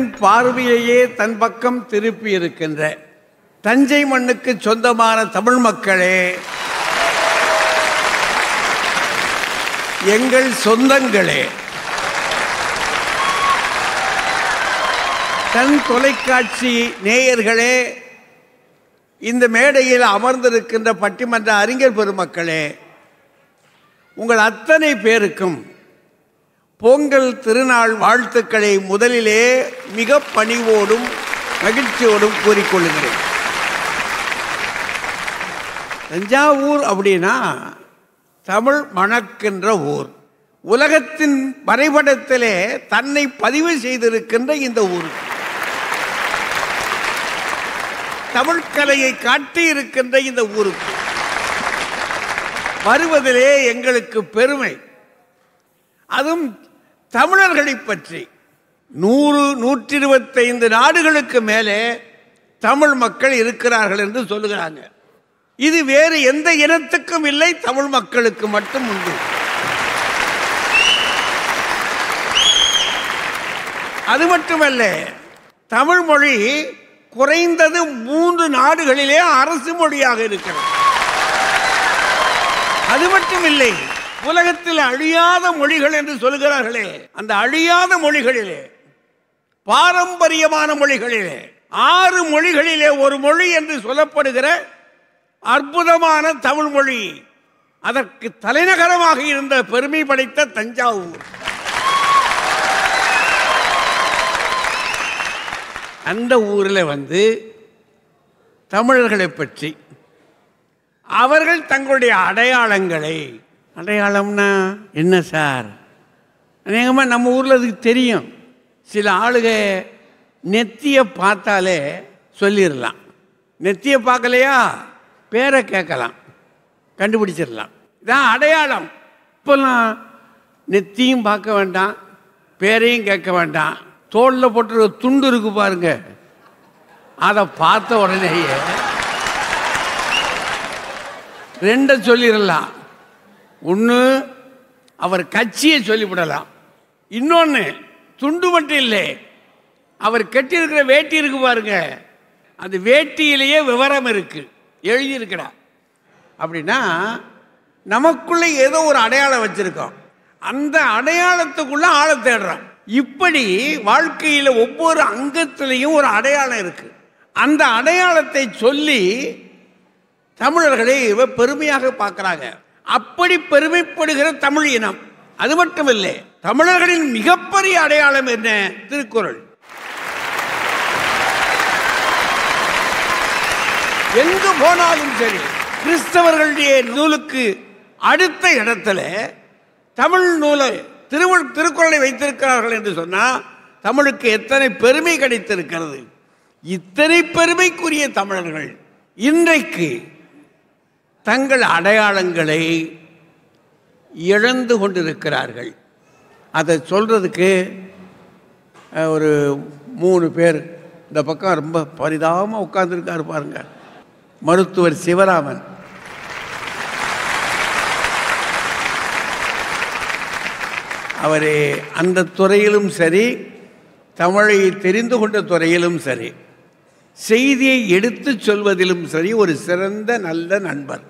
உலகத்தின் பார்வையையே தன் பக்கம் திருப்பி இருக்கின்ற தஞ்சை மண்ணுக்கு சொந்தமான தமிழ் மக்களே எங்கள் சொந்தங்களே தன் தொலைக்காட்சி நேயர்களே இந்த மேடையில் அமர்ந்திருக்கின்ற பட்டிமன்ற அறிஞர் பெருமக்களே உங்கள் அத்தனை பேருக்கும் பொங்கல் திருநாள் வாழ்த்துக்களை முதலிலே மிக பணிவோடும் மகிழ்ச்சியோடும் கூறிக்கொள்கிறேன் தஞ்சாவூர் அப்படின்னா தமிழ் மணக்கின்ற ஊர். உலகத்தின் வரைபடத்திலே தன்னை பதிவு செய்திருக்கின்ற இந்த ஊர். தமிழ் கலையை காட்டி இருக்கின்ற இந்த ஊருக்கு வருவதிலே எங்களுக்கு பெருமை. அதுவும் தமிழர்களை பற்றி. நூறு நூற்றி இருபத்தைந்து நாடுகளுக்கு மேலே தமிழ் மக்கள் இருக்கிறார்கள் என்று சொல்லுகிறாங்க. இது வேறு எந்த இனத்துக்கும் இல்லை தமிழ் மக்களுக்கு மட்டும் உண்டு. அது மட்டுமல்ல தமிழ் மொழி குறைந்தது மூன்று நாடுகளிலே அரசு மொழியாக இருக்கிறது. அது மட்டும் இல்லை உலகத்தில் அழியாத மொழிகள் என்று சொல்கிறார்களே அந்த அழியாத மொழிகளிலே பாரம்பரியமான மொழிகளிலே ஆறு மொழிகளிலே ஒரு மொழி என்று சொல்லப்படுகிற அற்புதமான தமிழ் மொழி அதற்கு தலைநகரமாக இருந்த பெருமை படைத்த தஞ்சாவூர். அந்த ஊரில் வந்து தமிழர்களை பற்றி அவர்கள் தங்களுடைய அடையாளங்களை அடையாளம்னா என்ன சார்? அநேகமாக நம்ம ஊரில் அதுக்கு தெரியும். சில ஆளுக நெத்தியை பார்த்தாலே சொல்லிடலாம் நெத்தியை பார்க்கலையா? பேரை கேட்கலாம். கண்டுபிடிச்சிடலாம் இதான் அடையாளம். இப்போல்லாம் நெத்தியும் பார்க்க வேண்டாம் பேரையும் கேட்க வேண்டாம். தோளில் போட்டுருக்க துண்டு இருக்கு பாருங்க. அதை பார்த்த உடனேயே ரெண்டை சொல்லிடலாம் ஒன்று அவர் கட்சியை சொல்லிவிடலாம். இன்னொன்று துண்டு மட்டும் இல்லை. அவர் கட்டியிருக்கிற வேட்டி இருக்கு பாருங்க. அந்த வேட்டியிலேயே விவரம் இருக்கு. எழுதியிருக்கிறார். அப்படின்னா நமக்குள்ளே ஏதோ ஒரு அடையாளம் வச்சிருக்கோம். அந்த அடையாளத்துக்குள்ள ஆளை தேடுறோம். இப்படி வாழ்க்கையில் ஒவ்வொரு அங்கத்திலையும் ஒரு அடையாளம் இருக்கு. அந்த அடையாளத்தை சொல்லி தமிழர்களை இவ பெருமையாக பார்க்குறாங்க. அப்படி பெருமைப்படுகிற தமிழ் இனம். அது மட்டுமில்லை தமிழர்களின் மிகப்பெரிய அடையாளம் என்ன? திருக்குறள். எங்கு போனாலும் சரி கிறிஸ்தவர்களுடைய நூலுக்கு அடுத்த இடத்துல தமிழ் நூலை திருவள் திருக்குறளை வைத்திருக்கிறார்கள் என்று சொன்னால் தமிழுக்கு எத்தனை பெருமை கிடைத்திருக்கிறது? இத்தனை பெருமைக்குரிய தமிழர்கள் இன்றைக்கு தங்கள் அடையாளங்களை இழந்து கொண்டிருக்கிறார்கள். அதை சொல்கிறதுக்கு ஒரு மூணு பேர் இந்த பக்கம் ரொம்ப பரிதாபமாக உட்காந்துருக்காரு பாருங்க. மருத்துவர் சிவராமன். அவர் அந்த துறையிலும் சரி தமிழை தெரிந்து கொண்ட துறையிலும் சரி செய்தியை எடுத்துச் சொல்வதிலும் சரி ஒரு சிறந்த நல்ல நண்பர்.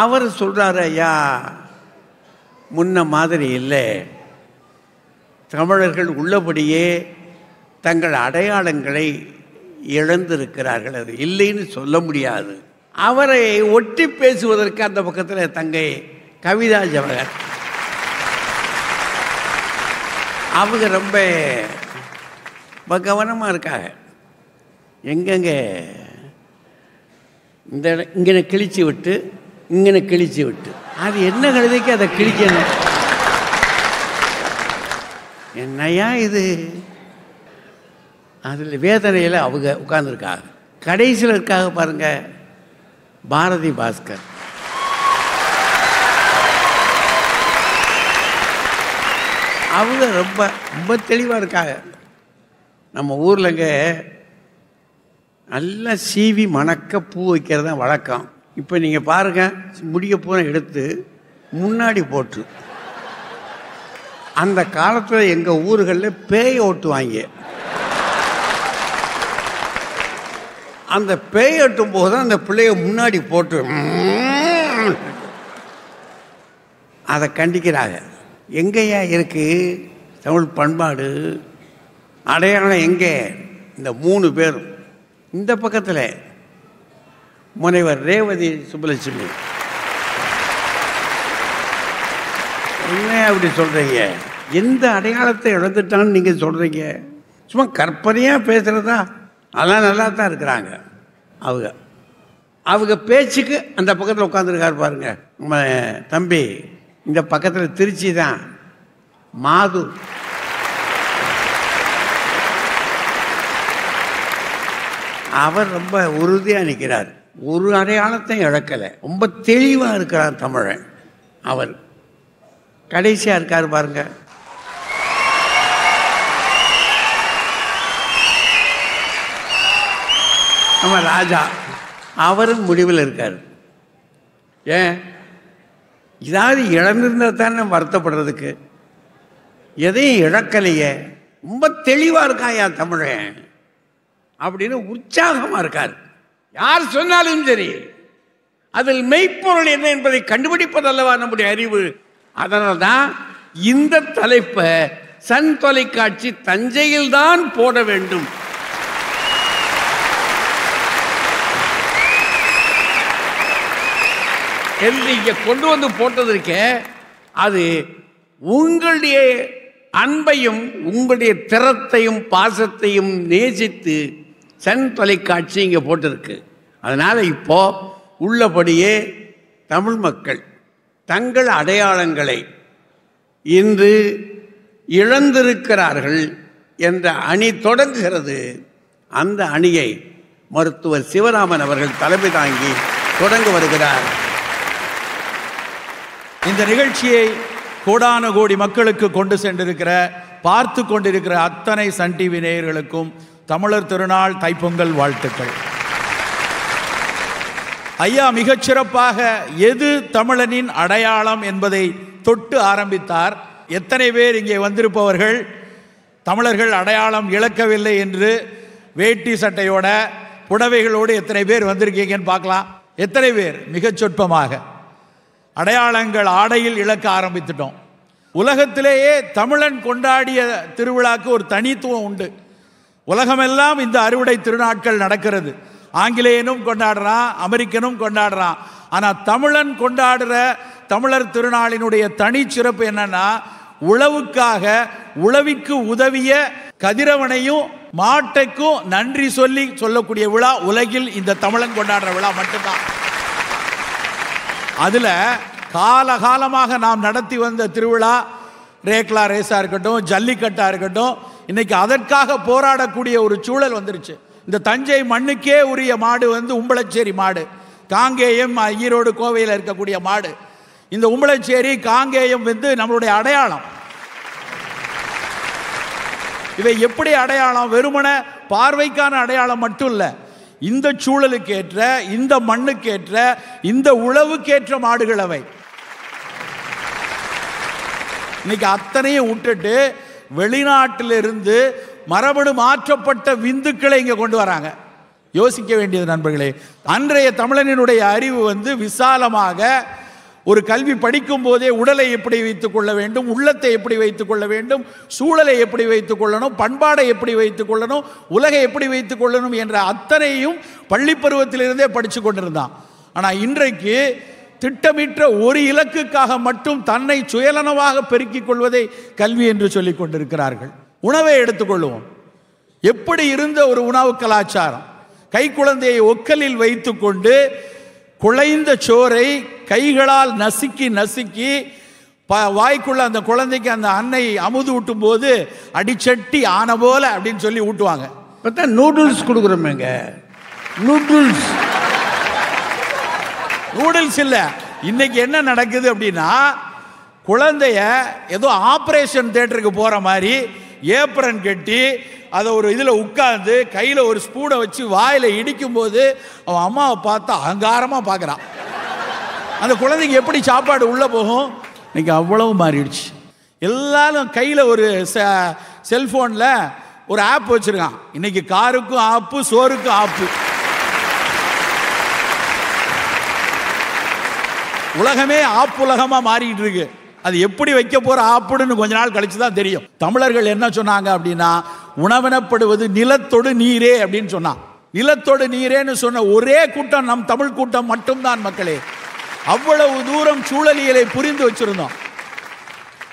அவர் சொல்கிறார் ஐயா முன்ன மாதிரி இல்லை. தமிழர்கள் உள்ளபடியே தங்கள் அடையாளங்களை இழந்திருக்கிறார்கள். அது இல்லைன்னு சொல்ல முடியாது. அவரை ஒட்டி பேசுவதற்கு அந்த பக்கத்தில் தங்கை கவிதா ஜவஹர் அவங்க ரொம்ப கவனமாக இருக்காங்க. எங்கெங்க இந்த இங்கே கிழிச்சு விட்டு இங்கன கிழிச்சு விட்டு. அது என்ன கழுதைக்கு அதை கிழிக்கணும்? என்னையா இது? அதில் வேதனையில் அவங்க உட்கார்ந்துருக்காங்க. கடைசியில் இருக்காக பாருங்க பாரதி பாஸ்கர். அவங்க ரொம்ப ரொம்ப தெளிவாக இருக்காங்க. நம்ம ஊர்லங்க நல்லா சீவி மணக்க பூ வைக்கிறது தான் வழக்கம். இப்போ நீங்கள் பாருங்க முடிய பூரா எடுத்து முன்னாடி போட்டு. அந்த காலத்தில் எங்கள் ஊர்களில் பேய் ஓட்டுவாங்க அந்த பேய் ஓட்டும் போது தான் அந்த பிள்ளைய முன்னாடி போட்டு அதை கண்டிக்கிறாங்க எங்கேயா இருக்குது தமிழ் பண்பாடு அடையாளம் எங்கே இந்த மூணு பேரும் இந்த பக்கத்தில் முனைவர் ரேவதி சுப்புலட்சுமி. என்ன அப்படி சொல்கிறீங்க எந்த அடையாளத்தை இழந்துட்டான்னு நீங்கள் சொல்கிறீங்க சும்மா கற்பனையாக பேசுகிறதா அதெல்லாம் நல்லா தான் இருக்கிறாங்க. அவங்க அவங்க பேச்சுக்கு அந்த பக்கத்தில் உட்காந்துருக்காரு பாருங்க. நம்ம தம்பி இந்த பக்கத்தில் திருச்சி தான். மாது. அவர் ரொம்ப உறுதியாக நிற்கிறார் ஒரு அடையாளத்தையும் இழக்கலை. ரொம்ப தெளிவாக இருக்கிறார் தமிழன். அவர் கடைசியாக இருக்கார் பாருங்க. நம்ம ராஜா அவரும் முடிவில் இருக்கார். ஏன்? இதாவது இழந்திருந்தால் தானே வருத்தப்படுறதுக்கு. எதையும் இழக்கலையே. ரொம்ப தெளிவாக இருக்கான் தமிழன். அப்படின்னு உற்சாகமாக இருக்கார். யார் சொன்னாலும் சரி அதில் மெய்ப்பொருள் என்ன என்பதை கண்டுபிடிப்பதல்லவா நம்முடைய அறிவு? அதனால் தான் இந்த தலைப்பை சன் தொலைக்காட்சி தஞ்சையில் தான் போட வேண்டும். என்று இங்கே கொண்டு வந்து போட்டதற்கே அது உங்களுடைய அன்பையும் உங்களுடைய திறத்தையும் பாசத்தையும் நேசித்து சன் தொலைக்காட்சி இங்கே போட்டிருக்கு. அதனால் இப்போது உள்ளபடியே தமிழ் மக்கள் தங்கள் அடையாளங்களை இன்று இழந்திருக்கிறார்கள் என்ற அணி தொடங்குகிறது. அந்த அணியை மருத்துவர் சிவராமன் அவர்கள் தலைமை தாங்கி தொடங்க வருகிறார். இந்த நிகழ்ச்சியை கோடான கோடி மக்களுக்கு கொண்டு சென்றிருக்கிற பார்த்து கொண்டிருக்கிற அத்தனை சன் டிவி நேயர்களுக்கும் தமிழர் திருநாள் தைப்பொங்கல் வாழ்த்துக்கள். ஐயா மிகச்சிறப்பாக எது தமிழனின் அடையாளம் என்பதை தொட்டு ஆரம்பித்தார். எத்தனை பேர் இங்கே வந்திருப்பவர்கள்? தமிழர்கள் அடையாளம் இழக்கவில்லை என்று வேட்டி சட்டையோட புடவைகளோடு எத்தனை பேர் வந்திருக்கீங்கன்னு பார்க்கலாம். எத்தனை பேர்? மிகச் சொற்பமாக. அடையாளங்கள் ஆடையில் இழக்க ஆரம்பித்துட்டோம். உலகத்திலேயே தமிழன் கொண்டாடிய திருவிழாக்கு ஒரு தனித்துவம் உண்டு. உலகமெல்லாம் இந்த அறுவடை திருநாட்கள் நடக்கிறது. ஆங்கிலேயனும் கொண்டாடுறான் அமெரிக்கனும் கொண்டாடுறான். ஆனால் தமிழன் கொண்டாடுற தமிழர் திருநாளினுடைய தனிச்சிறப்பு என்னன்னா உழவுக்காக உழவிக்கு உதவிய கதிரவனையும் மாட்டைக்கும் நன்றி சொல்லி சொல்லக்கூடிய விழா உலகில் இந்த தமிழன் கொண்டாடுற விழா மட்டும்தான். அதில் காலகாலமாக நாம் நடத்தி வந்த திருவிழா ரேக்லா ரேஸாக இருக்கட்டும் ஜல்லிக்கட்டாக இருக்கட்டும் இன்னைக்கு அதற்காக போராடக்கூடிய ஒரு சூழல் வந்துருச்சு. இந்த தஞ்சை மண்ணுக்கே உரிய மாடு வந்து உம்பளச்சேரி மாடு. காங்கேயம் ஈரோடு கோவையில் இருக்கக்கூடிய மாடு. இந்த உம்பளச்சேரி காங்கேயம் வந்து நம்மளுடைய அடையாளம். இவை எப்படி அடையாளம்? வெறுமன பார்வைக்கான அடையாளம் மட்டும் இல்லை. இந்த சூழலுக்கேற்ற இந்த மண்ணுக்கேற்ற இந்த உழவுக்கேற்ற மாடுகள் அவை. இன்னைக்கு அத்தனையும் விட்டுட்டு வெளிநாட்டிலிருந்து மரபணு மாற்றப்பட்ட விந்துக்களை இங்கே கொண்டு வராங்க. யோசிக்க வேண்டியது நண்பர்களே அன்றைய தமிழனினுடைய அறிவு வந்து விசாலமாக ஒரு கல்வி படிக்கும் போதே உடலை எப்படி வைத்துக் கொள்ள வேண்டும் உள்ளத்தை எப்படி வைத்துக் கொள்ள வேண்டும் சூழலை எப்படி வைத்துக் கொள்ளணும் பண்பாடை எப்படி வைத்துக் கொள்ளணும் உலகை எப்படி வைத்துக் கொள்ளணும் என்ற அத்தனையும் பள்ளி பருவத்திலிருந்தே படித்து கொண்டிருந்தான். ஆனால் இன்றைக்கு திட்டமிட்ட ஒரு இலக்குக்காக மட்டும் தன்னை சுயலனவாக பெருக்கிக் கொள்வதை கல்வி என்று சொல்லிக் கொண்டிருக்கிறார்கள். உணவை எடுத்துக்கொள்வோம். எப்படி இருந்த ஒரு உணவு கலாச்சாரம்? கை குழந்தையை ஒக்கலில் வைத்துக்கொண்டு குழைந்த சோரை கைகளால் நசுக்கி நசுக்கி ப வாய்க்குள்ள அந்த குழந்தைக்கு அந்த அன்னை அமுது ஊட்டும் போது அடிச்சட்டி ஆன போல அப்படின்னு சொல்லி ஊட்டுவாங்க. பார்த்தா நூடுல்ஸ் கொடுக்குறோமேங்க. நூடுல்ஸ் நூடுல்ஸ் இல்லை. இன்னைக்கு என்ன நடக்குது அப்படின்னா குழந்தைய ஏதோ ஆப்ரேஷன் தேட்டருக்கு போகிற மாதிரி ஏப்ரன் கட்டி அதை ஒரு இதில் உட்கார்ந்து கையில் ஒரு ஸ்பூனை வச்சு வாயில் இடிக்கும்போது அவன் அம்மாவை பார்த்தா அகங்காரமாக பார்க்குறான். அந்த குழந்தைக்கு எப்படி சாப்பாடு உள்ளே போகும்? இன்னைக்கு அவ்வளவு மாறிடுச்சு. எல்லாரும் கையில் ஒரு செல்ஃபோனில் ஒரு ஆப் வச்சுருக்கான். இன்னைக்கு காருக்கும் ஆப்பு சோறுக்கும் ஆப்பு. உலகமே ஆப்புலகமா மாறிட்டு இருக்கு அது எப்படி வைக்க போற ஆப்புடுன்னு கொஞ்ச நாள் கழிச்சு தான் தெரியும். தமிழர்கள் என்ன சொன்னாங்க அப்படின்னா உணவனப்படுவது நிலத்தொடு நீரே அப்படின்னு சொன்னான். நிலத்தோடு நீரேன்னு சொன்ன ஒரே கூட்டம் நம் தமிழ் கூட்டம் மட்டும்தான் மக்களே. அவ்வளவு தூரம் சூழலியலை புரிந்து வச்சிருந்தோம்.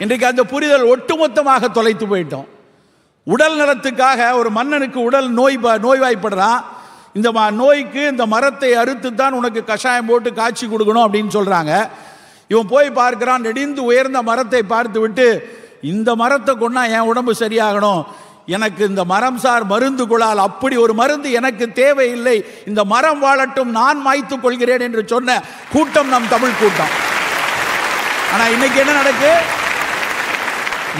இன்றைக்கு அந்த புரிதல் ஒட்டுமொத்தமாக தொலைத்து போயிட்டோம். உடல் நலத்துக்காக ஒரு மன்னனுக்கு உடல் நோய் நோய்வாய்ப்படுறான். இந்த ம- நோய்க்கு இந்த மரத்தை அறுத்து தான் உனக்கு கஷாயம் போட்டு காய்ச்சி கொடுக்கணும் அப்படின்னு சொல்கிறாங்க இவன் போய் பார்க்கிறான் நெடிந்து உயர்ந்த மரத்தை பார்த்து விட்டு இந்த மரத்தை கொண்டா என் உடம்பு சரியாகணும். எனக்கு இந்த மரம் சார் மருந்து கொள்ளால் அப்படி ஒரு மருந்து எனக்கு தேவையில்லை. இந்த மரம் வாழட்டும் நான் மாய்த்து கொள்கிறேன் என்று சொன்ன கூட்டம் நம் தமிழ் கூட்டம். ஆனால் இன்னைக்கு என்ன நடக்கு?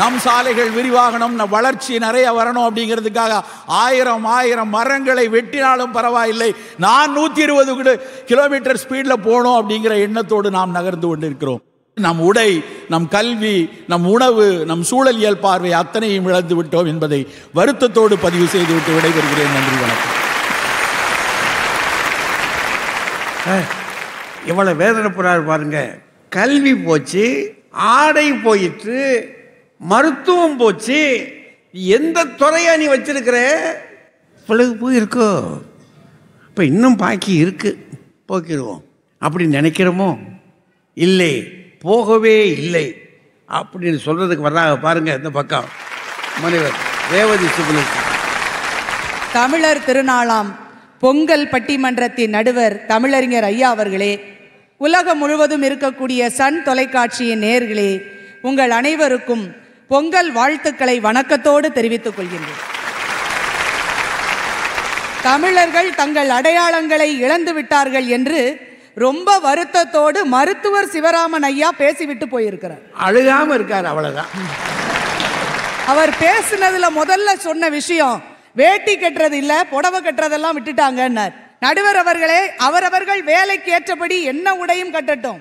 நம் சாலைகள் விரிவாகணும் நம் வளர்ச்சி நிறைய வரணும் அப்படிங்கிறதுக்காக ஆயிரம் ஆயிரம் மரங்களை வெட்டினாலும் பரவாயில்லை. நான் நூற்றி இருபது கிலோமீட்டர் ஸ்பீடில் போகணும் அப்படிங்கிற எண்ணத்தோடு நாம் நகர்ந்து கொண்டிருக்கிறோம். நம் உடை நம் கல்வி நம் உணவு நம் சூழலியல் பார்வை அத்தனையும் இழந்து விட்டோம் என்பதை வருத்தத்தோடு பதிவு செய்துவிட்டு விடைபெறுகிறேன். நன்றி வணக்கம். எவ்வளோ வேதனைப்படுறாரு பாருங்க. கல்வி போச்சு ஆடை போயிற்று மருத்துவம் போச்சு. எந்த துறையா நீ வச்சிருக்கிற? இவ்வளவு போய் இருக்கோ? இப்போ இன்னும் பாக்கி இருக்கு. போக்கிடுவோம் அப்படி நினைக்கிறோமோ? இல்லை. போகவே இல்லை. அப்படின்னு சொல்றதுக்கு வர்றாங்க பாருங்க இந்த பக்கம். முனைவர் ரேவதி சுப்புலட்சுமி தமிழர் திருநாளாம். பொங்கல் பட்டிமன்றத்தின் நடுவர் தமிழறிஞர் ஐயா அவர்களே உலகம் முழுவதும் இருக்கக்கூடிய சன் தொலைக்காட்சியின் நேயர்களே உங்கள் அனைவருக்கும் பொங்கல் வாழ்த்துக்களை வணக்கத்தோடு தெரிவித்துக் கொள்கின்றேன். தமிழர்கள் தங்கள் அடையாளங்களை இழந்து விட்டார்கள் என்று ரொம்ப வருத்தத்தோடு மருத்துவர் சிவராமன் ஐயா பேசிவிட்டு போயிருக்கிறார். அழுகாம இருக்காரு அவ்வளவுதான். அவர் பேசுனதுல முதல்ல சொன்ன விஷயம் வேட்டி கட்டுறது இல்ல புடவை கட்டுறதெல்லாம் விட்டுட்டாங்கன்னார். நடுவர் அவர்களே அவரவர்கள் வேலைக்கு ஏற்றபடி என்ன உடையும் கட்டட்டும்.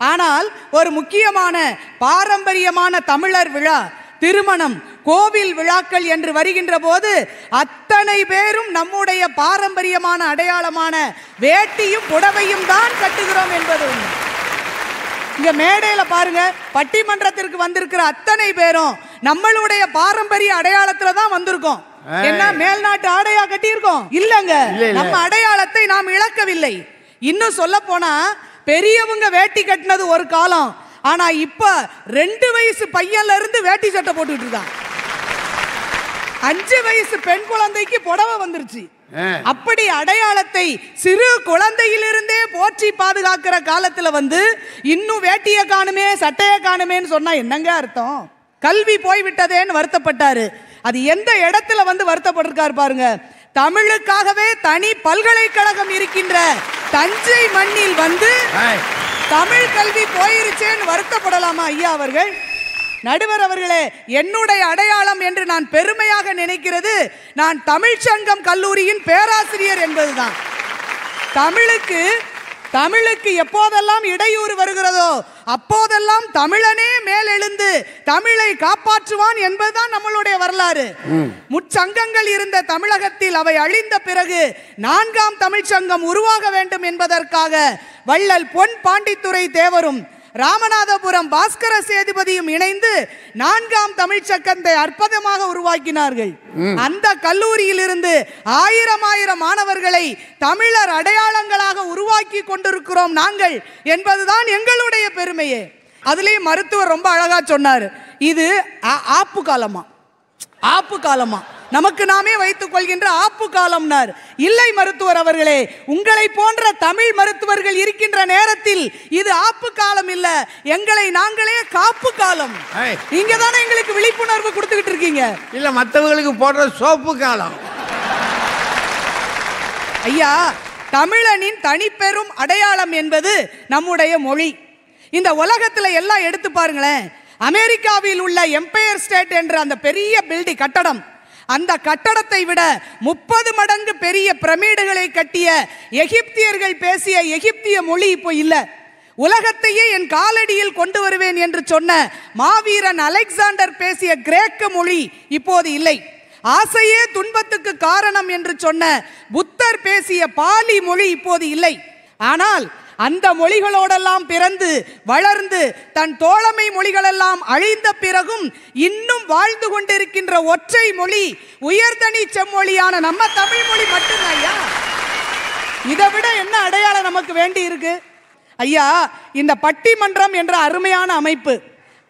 ஆனால் ஒரு முக்கியமான பாரம்பரியமான தமிழர் விழா திருமணம் கோவில் விழாக்கள் என்று வருகின்ற போது அத்தனை பேரும் நம்முடைய பாரம்பரியமான அடையாளமான வேட்டியும் புடவையும் தான் கட்டுகிறோம் என்பது இங்க மேடையில பாருங்க பட்டிமன்றத்திற்கு வந்திருக்கிற அத்தனை பேரும் நம்மளுடைய பாரம்பரிய அடையாளத்துல தான் வந்திருக்கோம். என்ன மேல்நாட்டு ஆடையா கட்டியிருக்கோம்? இல்லங்க. இல்ல, இல்ல. நம்ம அடையாளத்தை நாம் இழக்கவில்லை. இன்னும் சொல்ல போனா பெரியவங்க வேட்டி கட்டினது ஒரு காலம். ஆனா இப்ப ரெண்டு வயசு பையன்ல இருந்து வேட்டி சட்டை போட்டுட்டு இருக்கான் அஞ்சு வயசு பெண் குழந்தைக்கு புடவை வந்துருச்சு. அப்படி அடையாளத்தை சிறு குழந்தையிலிருந்தே போற்றி பாதுகாக்கிற காலத்துல வந்து இன்னும் வேட்டிய காணுமே சட்டைய காணுமேன்னு சொன்னா என்னங்க அர்த்தம்? கல்வி போய்விட்டதேன்னு வருத்தப்பட்டாரு. அது எந்த இடத்துல வந்து வருத்தப்பட்டிருக்காரு பாருங்க. தமிழுக்காகவே தனி பல்கலைக்கழகம் இருக்கின்ற தஞ்சை மண்ணில் வந்து தமிழ் கல்வி போயிருச்சேன்னு வருத்தப்படலாமா ஐயா அவர்கள்? நடுவர் அவர்களே என்னுடைய அடையாளம் என்று நான் பெருமையாக நினைக்கிறது. நான் தமிழ்ச்சங்கம் கல்லூரியின் பேராசிரியர் என்பதுதான். தமிழுக்கு தமிழுக்கு எப்போதெல்லாம் இடையூறு வருகிறதோ அப்போதெல்லாம் தமிழனே மேலெழுந்து தமிழை காப்பாற்றுவான் என்பதுதான் நம்மளுடைய வரலாறு. முச்சங்கங்கள் இருந்த தமிழகத்தில் அவை அழிந்த பிறகு நான்காம் தமிழ்ச்சங்கம் உருவாக வேண்டும் என்பதற்காக வள்ளல் பொன் பாண்டித்துரை தேவரும் ராமநாதபுரம் பாஸ்கர சேதுபதியும் இணைந்து நான்காம் தமிழ்ச்சங்கத்தை அற்புதமாக உருவாக்கினார்கள். அந்த கல்லூரியிலிருந்து ஆயிரம் ஆயிரம் மாணவர்களை தமிழர் அடையாளங்களாக உருவாக்கி கொண்டிருக்கிறோம் நாங்கள் என்பதுதான் எங்களுடைய பெருமையே. அதுலயும் மருத்துவர் ரொம்ப அழகா சொன்னார். இது ஆப்பு காலமா? ஆப்பு காலமா? நமக்கு நாமே வைத்துக் கொள்கின்ற ஆப்பு காலம்னார். இல்லை மருத்துவர் அவர்களே உங்களை போன்ற தமிழ் மருத்துவர்கள் இருக்கின்ற நேரத்தில் இது ஆப்பு காலம் இல்ல. எங்களை நாங்களே காப்பு காலம். நீங்க தானே எங்களுக்கு விழிப்புணர்வு கொடுத்துக்கிட்டு இருக்கீங்க. இல்ல மற்றவங்களுக்கு போடுற சோப்பு காலம். ஐயா தமிழனின் தனிப்பெரும் அடையாளம் என்பது நம்முடைய மொழி. இந்த உலகத்துல எல்லாம் எடுத்து பாருங்களேன். அமெரிக்காவில் உள்ள எம்பையர் ஸ்டேட் என்ற அந்த பெரிய பில்டிங் கட்டடம். அந்த கட்டடத்தை விட முப்பது மடங்கு பெரிய பிரமிடுகளை கட்டிய எகிப்தியர்கள் பேசிய எகிப்திய மொழி இப்போ இல்லை. உலகத்தையே என் காலடியில் கொண்டு வருவேன் என்று சொன்ன மாவீரன் அலெக்சாண்டர் பேசிய கிரேக்க மொழி இப்போது இல்லை. ஆசையே துன்பத்துக்கு காரணம் என்று சொன்ன புத்தர் பேசிய பாலி மொழி இப்போது இல்லை. ஆனால் அந்த மொழிகளோடெல்லாம் பிறந்து வளர்ந்து தன் தோழமை மொழிகளெல்லாம் அழிந்த பிறகும் இன்னும் வாழ்ந்து கொண்டிருக்கின்ற ஒற்றை மொழி உயர்தனி செம்மொழியான நம்ம தமிழ் மொழி மட்டும்தான் ஐயா. இதை விட என்ன அடையாளம் நமக்கு வேண்டி இருக்கு? ஐயா இந்த பட்டிமன்றம் என்ற அருமையான அமைப்பு.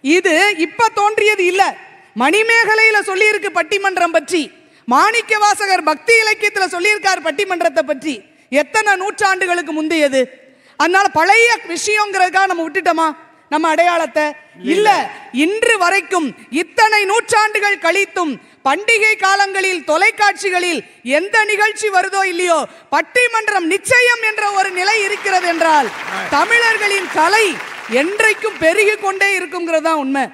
இது இப்ப தோன்றியது இல்ல. மணிமேகலையில சொல்லியிருக்கு பட்டிமன்றம் பற்றி. மாணிக்க வாசகர் பக்தி இலக்கியத்தில் சொல்லியிருக்கார் பட்டிமன்றத்தை பற்றி. எத்தனை நூற்றாண்டுகளுக்கு முந்தையது? அதனால பழைய விஷயங்கிறதுக்காக நம்ம விட்டுட்டோமா? நம்ம அடையாளத்தை? இல்ல. இன்று வரைக்கும் இத்தனை நூற்றாண்டுகள் கழித்தும் பண்டிகை காலங்களில் தொலைக்காட்சிகளில் எந்த நிகழ்ச்சி வருதோ இல்லையோ பட்டிமன்றம் நிச்சயம் என்ற ஒரு நிலை இருக்கிறது என்றால் தமிழர்களின் கலை என்றைக்கும் பெருகி கொண்டே இருக்குங்கிறது தான் உண்மை.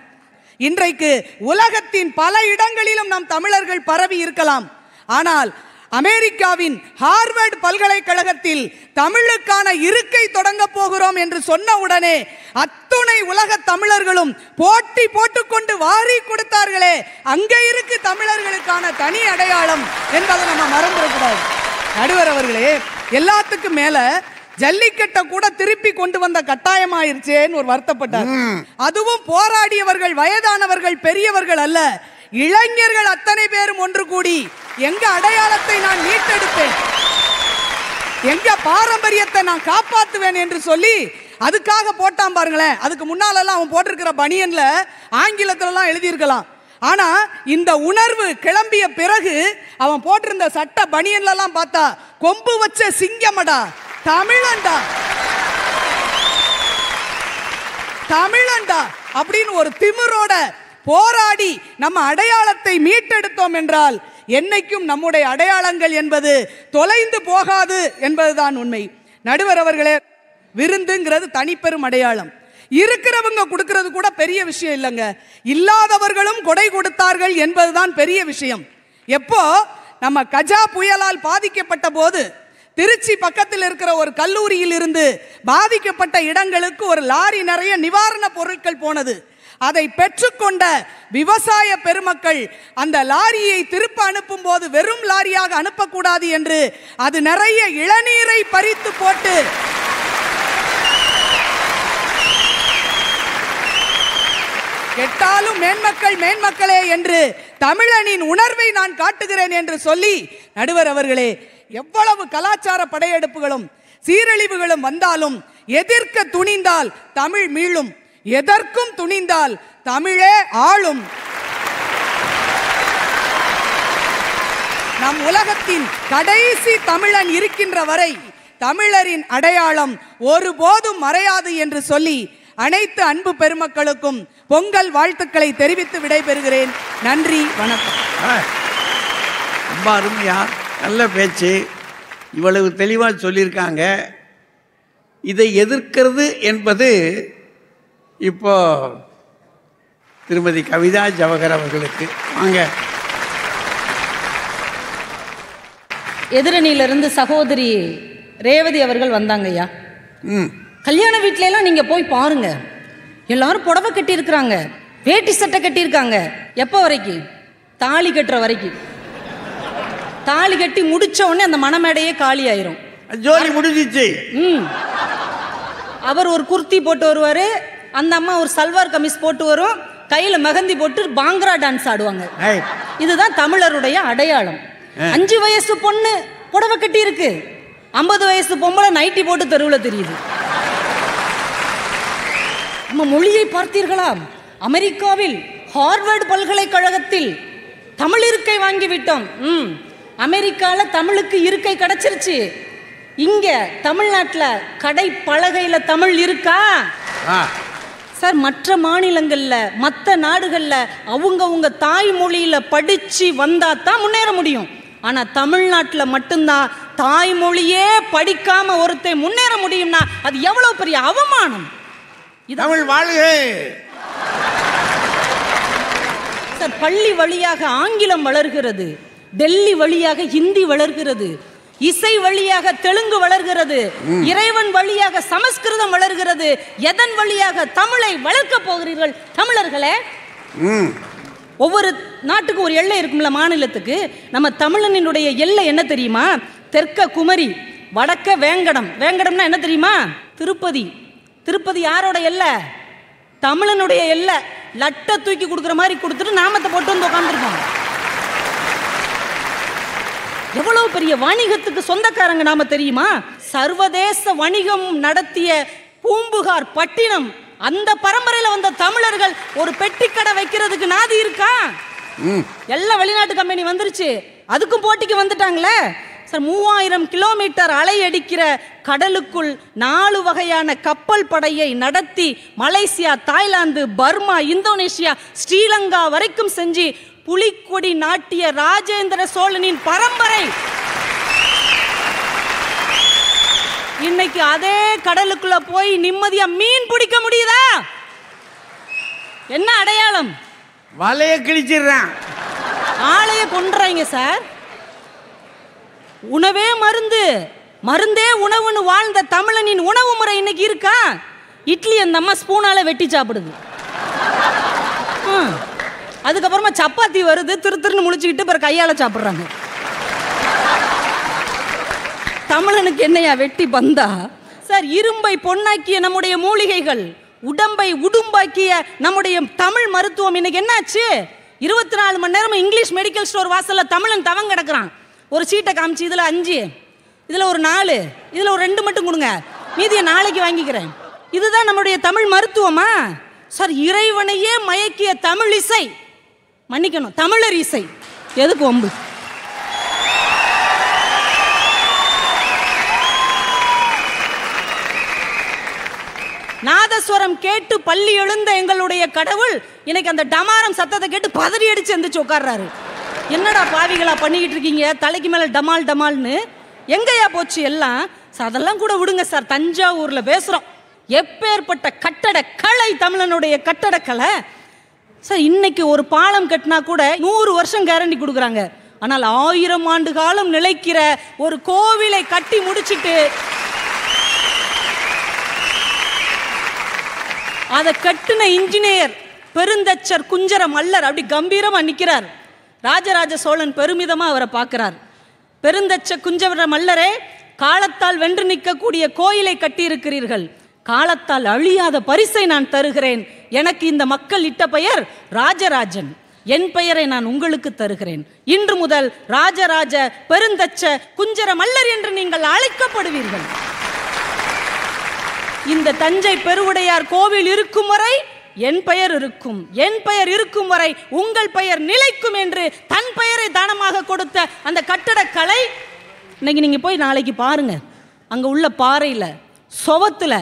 இன்றைக்கு உலகத்தின் பல இடங்களிலும் நம் தமிழர்கள் பரவி இருக்கலாம். ஆனால் அமெரிக்காவின் ஹார்வர்ட் பல்கலைக்கழகத்தில் தமிழுக்கான இருக்கை தொடங்க போகிறோம் என்று சொன்ன உடனே அத்துணை உலக தமிழர்களும் போட்டி போட்டுக்கொண்டு வாரி கொடுத்தார்களே. அங்கே இருக்கு தமிழர்களுக்கான தனி அடையாளம் என்பதை நம்ம மறந்துடக்கூடாது. நடுவர் அவர்களே எல்லாத்துக்கும் மேல ஜல்லிக்கட்டை கூட திருப்பி கொண்டு வந்த கட்டாயமாயிருச்சேன்னு ஒரு வருத்தப்பட்டார். அதுவும் போராடியவர்கள் வயதானவர்கள் பெரியவர்கள் அல்ல. இளைஞர்கள் அத்தனை பேரும் ஒன்று கூடி எங்க அடையாளத்தை நான் மீட்டெடுப்பேன்? எங்க பாரம்பரியத்தை நான் காப்பாத்துவேன் என்று சொல்லி அதுக்காக போட்டான் பாருங்களேன். அதுக்கு முன்னாலெல்லாம் அவன் போட்டிருக்கிற பனியன்ல ஆங்கிலத்திலலாம் எழுதியிருக்கலாம். ஆனா இந்த உணர்வு கிளம்பிய பிறகு அவன் போட்டிருந்த சட்ட பனியன்லலாம் பார்த்தா கொம்பு வச்ச சிங்கமடா தமிழண்டா தமிழண்டா அப்படின்னு ஒரு திமிரோட போராடி நம்ம அடையாளத்தை மீட்டெடுத்தோம் என்றால் என்னைக்கும் நம்முடைய அடையாளங்கள் என்பது தொலைந்து போகாது என்பதுதான் உண்மை. நடுவர் அவர்களே விருந்துங்கிறது தனிப்பெரும் அடையாளம். இருக்கிறவங்க கொடுக்கறது கூட பெரிய விஷயம் இல்லைங்க. இல்லாதவர்களும் கொடை கொடுத்தார்கள் என்பதுதான் பெரிய விஷயம். எப்போ? நம்ம கஜா புயலால் பாதிக்கப்பட்ட போது திருச்சி பக்கத்தில் இருக்கிற ஒரு கல்லூரியில் இருந்து பாதிக்கப்பட்ட இடங்களுக்கு ஒரு லாரி நிறைய நிவாரண பொருட்கள் போனது. அதை பெற்றுக்கொண்ட விவசாய பெருமக்கள் அந்த லாரியை திருப்ப அனுப்பும் போது வெறும் லாரியாக அனுப்பக்கூடாது என்று அது நிறைய இளநீரை பறித்து போட்டு கெட்டாலும் மேன்மக்கள் மேன்மக்களே என்று தமிழனின் உணர்வை நான் காட்டுகிறேன் என்று சொல்லி நடுவர் அவர்களே எவ்வளவு கலாச்சார படையெடுப்புகளும் சீரழிவுகளும் வந்தாலும் எதிர்க்க துணிந்தால் தமிழ் மீளும். எதற்கும் துணிந்தால் தமிழே ஆளும். நம் உலகத்தின் கடைசி தமிழன் இருக்கின்ற வரை தமிழரின் அடையாளம் ஒருபோதும் மறையாது என்று சொல்லி அனைத்து அன்பு பெருமக்களுக்கும் பொங்கல் வாழ்த்துக்களை தெரிவித்து விடைபெறுகிறேன். நன்றி வணக்கம். ஆ, ரொம்ப அருமையா நல்ல பேச்சு. இவ்வளவு தெளிவாக சொல்லியிருக்காங்க. இதை எதிர்க்கிறது என்பது இப்போ திருமதி கவிதா ஜவஹர் அவர்களுக்கு. வாங்க. எதிரணியிலிருந்து சகோதரி ரேவதி அவர்கள் வந்தாங்க ஐயா ம். கல்யாண வீட்ல எல்லாம் நீங்க போய் பாருங்க. எல்லாரும் புடவை கட்டியிருக்கிறாங்க. வேட்டி சட்டை கட்டியிருக்காங்க. எப்போ வரைக்கும்? தாலி கட்டுற வரைக்கும். தாலி கட்டி முடிச்ச உடனே அந்த மணமேடையே காலி ஆயிரும் ஜோலி முடிஞ்சிச்சு. ம். அவர் ஒரு குர்த்தி போட்டு வருவாரு. அந்த அம்மா ஒரு சல்வார் கமிஸ் போட்டு வரும் கையில மெஹந்தி போட்டு பாங்க்ரா டான்ஸ் ஆடுவாங்க. இதுதான் தமிழருடைய அடையாளம். அஞ்சு வயசு பொண்ணு புடவை கட்டி இருக்கு. ஐம்பது வயசு பொம்பளை நைட்டி போட்டு தெருவில் தெரியுது. நம்ம மொழியை பார்த்தீர்களா அமெரிக்காவில் ஹார்வர்ட் பல்கலைக்கழகத்தில் தமிழ் இருக்கை வாங்கி விட்டோம் ம். அமெரிக்கால தமிழுக்கு இருக்கை கிடைச்சிருச்சு. இங்க தமிழ்நாட்டில் கடை பலகையில தமிழ் இருக்கா? ஆ. சார் மற்ற மாநிலங்கள்ல மற்ற நாடுகள்ல அவங்கவங்க தாய்மொழியில படிச்சு வந்தா தான் முன்னேற முடியும். ஆனா தமிழ்நாட்டுல மட்டும்தான் தாய்மொழியே படிக்காம ஒருத்தன் முன்னேற முடியும்னா அது எவ்வளவு பெரிய அவமானம்? தமிழ் வாழ்க! சார் பள்ளி வழியாக ஆங்கிலம் வளர்கிறது டெல்லி வழியாக ஹிந்தி வளர்கிறது. இசை வழியாக தெலுங்கு வளர்கிறது இறைவன் வழியாக சமஸ்கிருதம் வளர்கிறது எதன் வழியாக தமிழை வளர்க்க போகிறீர்கள்? தமிழர்களே ஒவ்வொரு நாட்டுக்கு ஒரு எல்லை இருக்கும்ல மாநிலத்துக்கு. நம்ம தமிழனினுடைய எல்லை என்ன தெரியுமா? தெற்க குமரி வடக்க வேங்கடம். வேங்கடம்னா என்ன தெரியுமா? திருப்பதி. திருப்பதி யாரோட எல்லை? தமிழனுடைய எல்லை. லட்டை தூக்கி கொடுக்குற மாதிரி கொடுத்துட்டு நாமத்தை போட்டு வந்து உட்காந்துருக்கோம் எவ்வளவு பெரிய வணிகத்துக்கு சொந்தக்காரங்க நாம தெரியுமா? சர்வதேச வணிகம் நடத்திய பூம்புகார் பட்டினம். அந்த பரம்பரையில வந்த தமிழர்கள் ஒரு பெட்டிக்கடை வைக்கிறதுக்கு நாதி இருக்கா? எல்லாம் வெளிநாட்டு கம்பெனி வந்துருச்சு. அதுக்கும் போட்டிக்கு வந்துட்டாங்களே. சார் மூவாயிரம் கிலோமீட்டர் அலையடிக்கிற கடலுக்குள் நாலு வகையான கப்பல் படையை நடத்தி Malaysia Thailand Burma Indonesia Sri Lanka வரைக்கும் செஞ்சு புலிக்கொடி நாட்டிய ராஜேந்திர சோழனின் பரம்பரை. இன்னைக்கு அதே கடலுக்குள்ள போய் நிம்மதியா மீன் பிடிக்க முடியுதா? என்ன அடையாளம்? வலைய கிழிச்சிடுறான். ஆளைய கொன்றாங்க சார். உணவே மருந்து மருந்தே உணவுன்னு வாழ்ந்த தமிழனின் உணவு முறை இன்னைக்கு இருக்கா? இட்லி அந்த அம்மா ஸ்பூனால வெட்டி சாப்பிடுது. அதுக்கப்புறமா சப்பாத்தி வருது திரு திருன்னு முழிச்சுக்கிட்டு பிறகு கையால் சாப்பிட்றாங்க. தமிழனுக்கு என்னையா வெட்டி பந்தா? சார் இரும்பை பொன்னாக்கிய நம்முடைய மூலிகைகள் உடம்பை உடும்பாக்கிய நம்முடைய தமிழ் மருத்துவம் இன்னைக்கு என்னாச்சு? இருபத்தி நாலு மணி நேரம் இங்கிலீஷ் மெடிக்கல் ஸ்டோர் வாசலில் தமிழன் தவங்க கிடக்குறான். ஒரு சீட்டை காமிச்சு இதில் அஞ்சு இதில் ஒரு நாலு இதில் ஒரு ரெண்டு மட்டும் கொடுங்க. மீதியை நாளைக்கு வாங்கிக்கிறேன். இதுதான் நம்முடைய தமிழ் மருத்துவமா? சார் இறைவனையே மயக்கிய தமிழ் இசை மன்னிக்கணும். தமிழர் இசை. எதுக்கு ஒம்பு நாதஸ்வரம் கேட்டு பள்ளி எழுந்த எங்களுடைய கடவுள் இன்னைக்கு அந்த டமாரம் சத்தத்தை கேட்டு பதறி அடிச்சு எந்திரிச்சு உட்கார்றாரு. என்னடா பாவிகளா பண்ணிக்கிட்டு இருக்கீங்க? தலைக்கு மேல டமால் டமால்னு. எங்கயா போச்சு எல்லாம்? சார், அதெல்லாம் கூட விடுங்க சார். தஞ்சாவூர்ல பேசுறோம். எப்பேற்பட்ட கட்டட கலை தமிழனுடைய கட்டடக்கலை. சார் இன்னைக்கு ஒரு பாலம் கட்டினா கூட நூறு வருஷம் கேரண்டி கொடுக்குறாங்க. ஆனால் ஆயிரம் ஆண்டு காலம் நிலைக்கிற ஒரு கோவிலை கட்டி முடிச்சிட்டு அதை கட்டின இன்ஜினியர் பெருந்தச்சர் குஞ்சர மல்லர் அப்படி கம்பீரமா நிக்கிறார். ராஜராஜ சோழன் பெருமிதமா அவரை பார்க்கிறார். பெருந்தச்ச குஞ்சவர மல்லரே காலத்தால் வென்று நிற்கக்கூடிய கோயிலை கட்டியிருக்கிறீர்கள். காலத்தால் அழியாத பரிசை நான் தருகிறேன். எனக்கு இந்த மக்கள் இட்ட பெயர் ராஜராஜன். என் பெயரை நான் உங்களுக்கு தருகிறேன். இன்று முதல் ராஜராஜ பெருந்தச்ச குஞ்சர மல்லர் என்று நீங்கள் அழைக்கப்படுவீர்கள். இந்த தஞ்சை பெருவுடையார் கோவில் இருக்கும் வரை என் பெயர் இருக்கும். என் பெயர் இருக்கும் வரை உங்கள் பெயர் நிலைக்கும் என்று தன் பெயரை தானமாக கொடுத்த அந்த கட்டடக்கலை இன்னைக்கு நீங்க போய் நாளைக்கு பாருங்க. அங்க உள்ள பாறையில சுவத்துல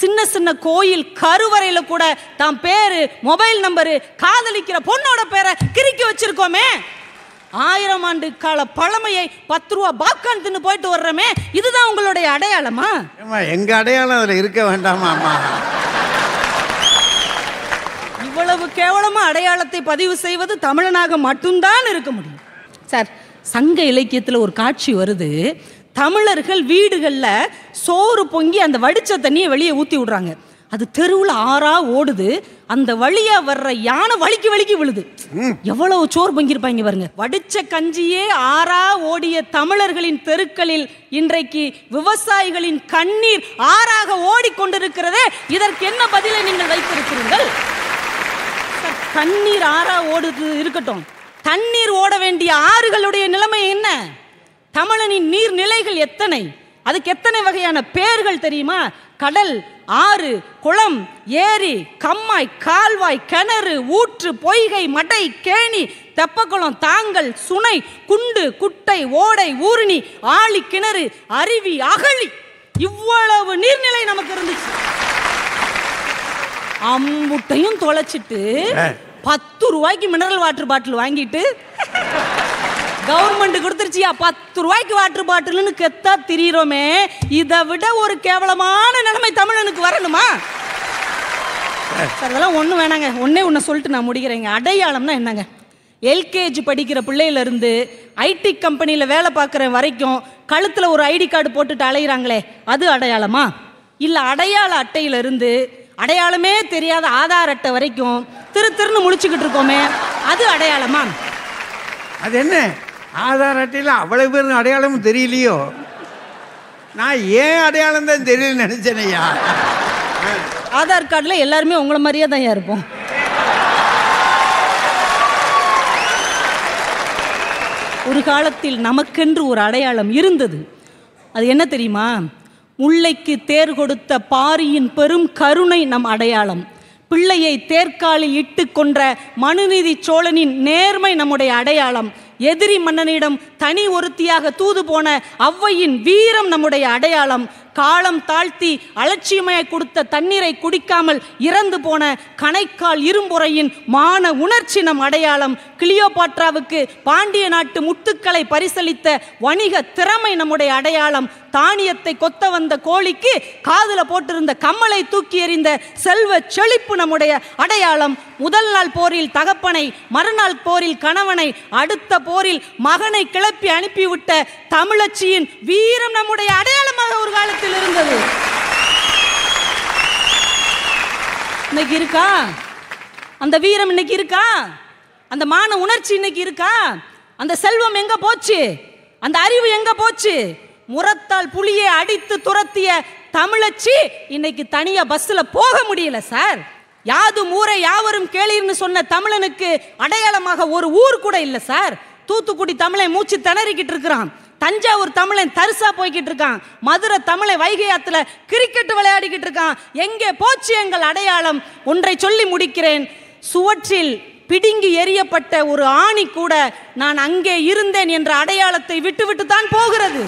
சின்ன சின்ன கோயில் கருவறையில கூட தான் பேரு மொபைல் நம்பரு காதலிக்கிற பொண்ணோட பேரை கிறுக்கி வச்சிருக்கோமே. ஆயிரம் ஆண்டு கால பழமையை பத்து ரூபா பாப்கார்ன் தின்னு போயிட்டு வர்றோமே. இதுதான் உங்களுடைய அடையாளமா? எங்க அடையாளம் அதுல இருக்க வேண்டாமா அம்மா? இவ்வளவு கேவலமா அடையாளத்தை பதிவு செய்வது தமிழனாக மட்டும்தான் இருக்க முடியும். சார் சங்க இலக்கியத்துல ஒரு காட்சி வருது. தமிழர்கள் வீடுகள்ல சோறு பொங்கி அந்த வடிச்ச தண்ணியை வெளியே ஊத்தி விடுறாங்க. அது தெருவுல ஆறா ஓடுது. அந்த வழியா வர்ற யானை வலிக்கு வலிக்கு விழுது. எவ்வளவு சோறு பொங்கியிருப்பாங்க பாருங்க. வடிச்ச கஞ்சியே ஆறா ஓடிய தமிழர்களின் தெருக்களில் இன்றைக்கு விவசாயிகளின் கண்ணீர் ஆறாக ஓடிக்கொண்டிருக்கிறதே. இதற்கு என்ன பதிலை நீங்கள் வைத்திருக்கிறீர்கள்? சார், தண்ணீர் ஆறா ஓடுது இருக்கட்டும். தண்ணீர் ஓட வேண்டிய ஆறுகளுடைய நிலைமை என்ன? தமிழனின் நீர் நிலைகள் எத்தனை? அதுக்கு எத்தனை வகையான பேர்கள் தெரியுமா? கடல் ஆறு குளம் ஏரி கம்மாய் கால்வாய் கிணறு ஊற்று பொய்கை மடை கேணி தெப்பக்குளம் தாங்கல் சுனை குண்டு குட்டை ஓடை ஊருணி ஆழி கிணறு அருவி அகழி. இவ்வளவு நீர்நிலை நமக்கு இருந்துச்சு. அம்புட்டையும் தொலைச்சிட்டு பத்து ரூபாய்க்கு மினரல் வாட்டர் பாட்டில் வாங்கிட்டு கவர்மெண்ட் கொடுத்துருச்சியா? பத்து ரூபாய்க்கு வாட்டர் பாட்டில்னு கெத்தா திரியிறோமே. இதை விட ஒரு கேவலமான நிலைமை தமிழனுக்கு வரணுமா? அதெல்லாம் ஒன்றும் வேணாங்க. ஒன்றே ஒன்று சொல்லிட்டு நான் முடிக்கிறேங்க. அடையாளம்னா என்னங்க? எல்கேஜி படிக்கிற பிள்ளையிலேருந்து ஐடி கம்பெனியில் வேலை பார்க்குற வரைக்கும் கழுத்தில் ஒரு ஐடி கார்டு போட்டுட்டு அலையிறாங்களே அது அடையாளமா? இல்லை அடையாள அட்டையிலிருந்து அடையாளமே தெரியாத ஆதார் அட்டை வரைக்கும் திரு திருன்னு முடிச்சுக்கிட்டு இருக்கோமே அது அடையாளமா? அது என்ன? ஆதார் அட்டையில் அவ்வளவு பேர் அடையாளமும் தெரியலையோ? நான் ஏன் அடையாளம் தான் தெரியல நினைச்சேனையா ஆதார் கார்டில் எல்லாருமே உங்களை மாதிரியே தான் இருப்போம். ஒரு காலத்தில் நமக்கென்று ஒரு அடையாளம் இருந்தது. அது என்ன தெரியுமா? முல்லைக்கு தேர் கொடுத்த பாரியின் பெரும் கருணை நம் அடையாளம். பிள்ளையை தேர்காலில் இட்டு கொன்ற மனுநீதி சோழனின் நேர்மை நம்முடைய அடையாளம். எதிரி மன்னனிடம் தனி ஒருத்தியாக தூது போன அவ்வையின் வீரம் நம்முடைய அடையாளம். காலம் தாழ்த்தி அலட்சியமாய் கொடுத்த தண்ணீரை குடிக்காமல் இறந்து போன கணைக்கால் இரும்புறையின் மான உணர்ச்சி நம் அடையாளம். கிளியோபாட்ராவுக்கு பாண்டிய நாட்டு முத்துக்களை பரிசளித்த வணிக திறமை நம்முடைய அடையாளம். தானியத்தை கொத்த வந்த கோழிக்கு காதில் போட்டிருந்த கம்மலை தூக்கி எறிந்த செல்வ செழிப்பு நம்முடைய அடையாளம். முதல் நாள் போரில் தகப்பனை மறுநாள் போரில் கணவனை அடுத்த போரில் மகனை கிளப்பி அனுப்பிவிட்ட தமிழச்சியின் வீரம் நம்முடைய அடையாளமாக ஒரு காலத்தில் இருந்தது. இன்னைக்கு இருக்கா? அந்த வீரம் இன்னைக்கு இருக்கா? அந்த மான உணர்ச்சி இன்னைக்கு இருக்கா? அந்த செல்வம் எங்க போச்சு? அந்த அறிவு எங்க போச்சு? முரத்தால் புலியை அடித்து துரத்திய தமிழச்சி இன்னைக்கு தனியா பஸ்ல போக முடியல சார் யாது ஊரை யாவரும் கேளீர்னு சொன்ன தமிழனுக்கு அடையாளமாக ஒரு ஊர் கூட இல்லை சார் தூத்துக்குடி தமிழை மூச்சு திணறிக்கிட்டு இருக்கிறான். தஞ்சாவூர் தமிழன் தரிசா போய்கிட்டு இருக்கான். மதுரை தமிழை வைகை ஆத்துல கிரிக்கெட் விளையாடிக்கிட்டு இருக்கான். எங்கே போச்சு எங்கள் அடையாளம்? ஒன்றை சொல்லி முடிக்கிறேன். சுவற்றில் பிடுங்கி எறியப்பட்ட ஒரு ஆணி கூட நான் அங்கே இருந்தேன் என்ற அடையாளத்தை விட்டுவிட்டு தான் போகிறது.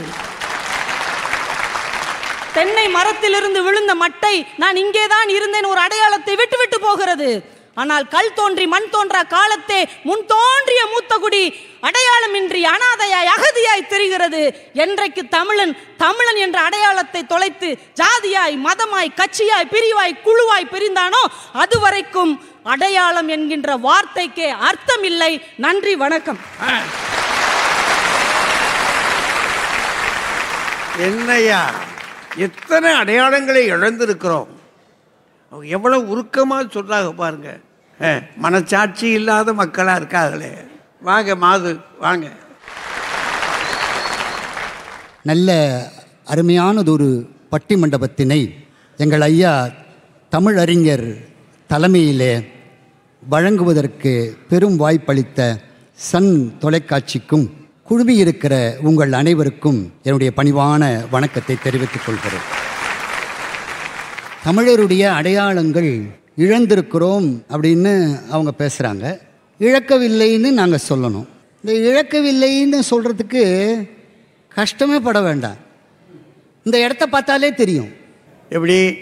தென்னை மரத்திலிருந்து விழுந்த மட்டை நான் இங்கேதான் இருந்தேன். ஒரு அடையாளத்தை விட்டுவிட்டு போகிறது. ஆனால் கல் தோன்றி மண் தோன்றா காலத்தே முன் தோன்றிய மூத்தகுடி அடையாளமின்றி அனாதையாய் அகதியாய் தெரிகிறது. என்றைக்கு தமிழன் தமிழன் என்ற அடையாளத்தை தொலைத்து ஜாதியாய் மதமாய் கட்சியாய் பிரிவாய் குழுவாய் பிரிந்தானோ அதுவரைக்கும் அடையாளம் என்கின்ற வார்த்தைக்கே அர்த்தம் இல்லை நன்றி வணக்கம். என்னையா? எத்தனை அடையாளங்களை இழந்திருக்கிறோம்? அவங்க எவ்வளவு உருக்கமாக சொல்றாங்க பாருங்க. மனச்சாட்சி இல்லாத மக்களாக இருக்காங்களே வாங்க மாது வாங்க. நல்ல அருமையானதொரு பட்டி மண்டபத்தினை எங்கள் ஐயா தமிழறிஞர் தலைமையிலே வழங்குவதற்கு பெரும் வாய்ப்பளித்த சன் தொலைக்காட்சிக்கும் குழுமியிருக்கிற உங்கள் அனைவருக்கும் என்னுடைய பணிவான வணக்கத்தை தெரிவித்துக் கொள்கிறேன். தமிழருடைய அடையாளங்கள் இழந்திருக்கிறோம் அப்படின்னு அவங்க பேசுகிறாங்க இழக்கவில்லைன்னு நாங்கள் சொல்லணும். இந்த இழக்கவில்லைன்னு சொல்கிறதுக்கு கஷ்டமே பட வேண்டாம். இந்த இடத்த பார்த்தாலே தெரியும். எப்படி?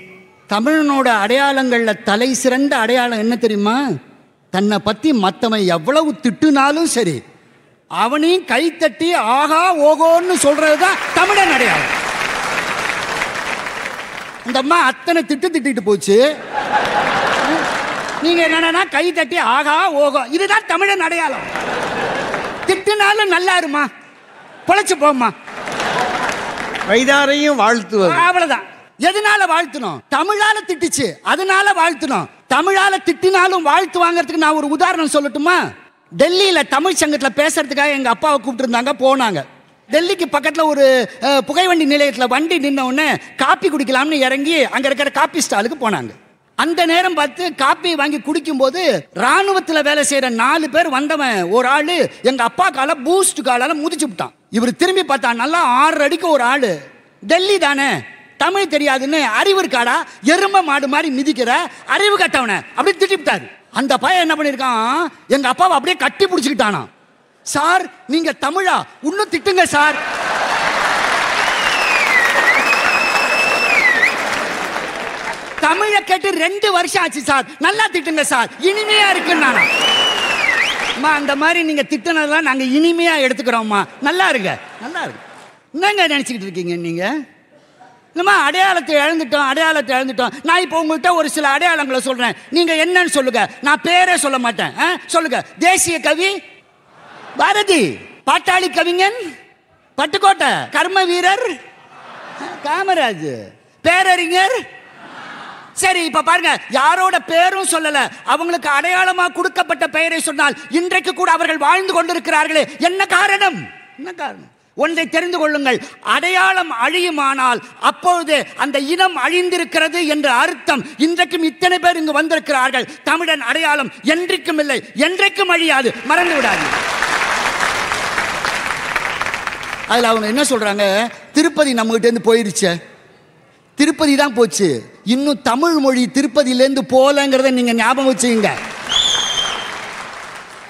தமிழனோட அடையாளங்களில் தலை சிறந்த அடையாளம் என்ன தெரியுமா? தன்னை பற்றி மற்றவன் எவ்வளவு திட்டுனாலும் சரி அவனையும் கைத்தட்டி ஆகா ஓகோன்னு சொல்றது தான் தமிழன் அடையாளம். இந்த அம்மா அத்தனை திட்டு திட்டிட்டு போச்சு. நீங்க என்னன்னா கை தட்டி ஆகா ஓகோ இதுதான் தமிழன் அடையாளம். திட்டுனாலும் நல்லா இருமா? பொழைச்சு போம்மா. வைதாரையும் வாழ்த்துவது. அவ்வளவுதான். எதனால வாழ்த்தணும்? தமிழால திட்டுச்சு. அதனால வாழ்த்தணும். தமிழால திட்டினாலும் வாழ்த்து வாங்குறதுக்கு நான் ஒரு உதாரணம் சொல்லட்டுமா? டெல்லியில் தமிழ் சங்கத்தில் பேசுறதுக்காக எங்கள் அப்பாவை கூப்பிட்டுருந்தாங்க போனாங்க. டெல்லிக்கு பக்கத்தில் ஒரு புகைவண்டி நிலையத்தில் வண்டி நின்னவுடனே காப்பி குடிக்கலாம்னு இறங்கி அங்கே இருக்கிற காப்பி ஸ்டாலுக்கு போனாங்க. அந்த நேரம் பார்த்து காப்பி வாங்கி குடிக்கும்போது ராணுவத்தில் வேலை செய்கிற நாலு பேர் வந்தவன் ஒரு ஆள் எங்கள் அப்பா கால பூஸ்ட் காலால் முதிச்சு விட்டான். இவர் திரும்பி பார்த்தா நல்லா ஆறு அடிக்கு ஒரு ஆள். டெல்லி தானே தமிழ் தெரியாதுன்னு அறிவு இருக்காடா எரும மாடு மாதிரி மிதிக்கிற அறிவு கட்டவனை அப்படி திட்டிவிட்டாரு. அந்த பையன் என்ன பண்ணியிருக்கான் எங்க அப்பாவை அப்படியே கட்டி பிடிச்சிக்கிட்டானா. சார் நீங்க தமிழா? இன்னும் திட்டுங்க சார். தமிழை கேட்டு ரெண்டு வருஷம் ஆச்சு சார். நல்லா திட்டுங்க சார். இனிமையா இருக்குன்னு அம்மா அந்த மாதிரி நீங்க திட்டுனதெல்லாம் நாங்க இனிமையா எடுத்துக்கிறோம்மா. நல்லா இருங்க. நல்லா இருக்கு என்னங்க நினைச்சுக்கிட்டு இருக்கீங்க நீங்க? இல்லைம்மா அடையாளத்தை இழந்துட்டோம் அடையாளத்தை இழந்துட்டோம். நான் இப்போ உங்கள்கிட்ட ஒரு சில அடையாளங்களை சொல்கிறேன் நீங்கள் என்னன்னு சொல்லுங்க. நான் பேரே சொல்ல மாட்டேன். ஆ? சொல்லுங்க. தேசிய கவி பாரதி பாட்டாளி கவிஞன் பட்டுக்கோட்டை கர்ம வீரர் காமராஜ் பேரறிஞர். சரி இப்ப பாருங்க. யாரோட பேரும் சொல்லல. அவங்களுக்கு அடையாளமா கொடுக்கப்பட்ட பெயரை சொன்னால் இன்றைக்கு கூட அவர்கள் வாழ்ந்து கொண்டிருக்கிறார்களே. என்ன காரணம்? என்ன காரணம்? ஒன்றை தெரிந்து கொள்ளுங்கள். அடையாளம் அழியுமானால் அப்பொழுது அந்த இனம் அழிந்திருக்கிறது என்ற அர்த்தம் இன்றைக்கும் இத்தனை பேர் இங்கு வந்திருக்கிறார்கள். தமிழன் அடையாளம் என்றைக்கும் இல்லை என்றைக்கும் அழியாது. மறந்து விடாது அதில் அவங்க என்ன சொல்றாங்க? திருப்பதி நம்ம கிட்ட திருப்பதி தான் போச்சு. இன்னும் தமிழ் மொழி திருப்பதியிலேருந்து போகலங்கிறத நீங்க ஞாபகம் வச்சுங்க